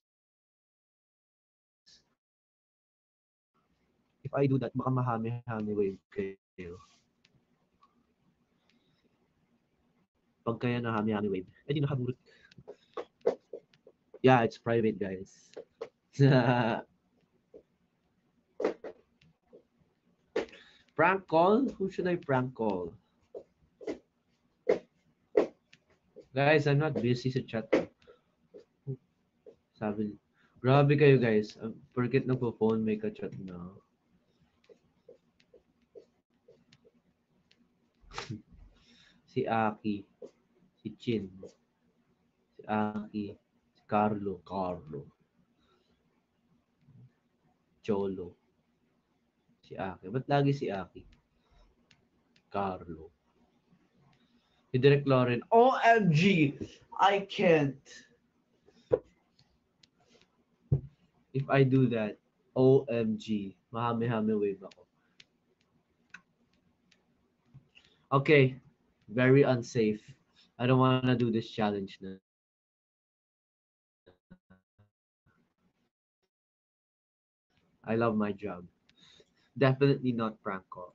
If I do that, baka mahami-hami wave kayo. Pag kaya na hami-hami wave, eh di. Yeah, it's private, guys. prank call? Who should I prank call? Guys, I'm not busy sa chat. Sabi, grabe kayo guys. Um, Porket nagpo-phone, may ka-chat na. si Aki, si Chin, si Aki, si Carlo, Carlo, Cholo, si Aki. Ba't lagi si Aki? Carlo. Si Direk Lauren, OMG! I can't. If I do that, OMG, mahami-hami wave ako. Okay, very unsafe. I don't want to do this challenge na. I love my job. Definitely not prank call.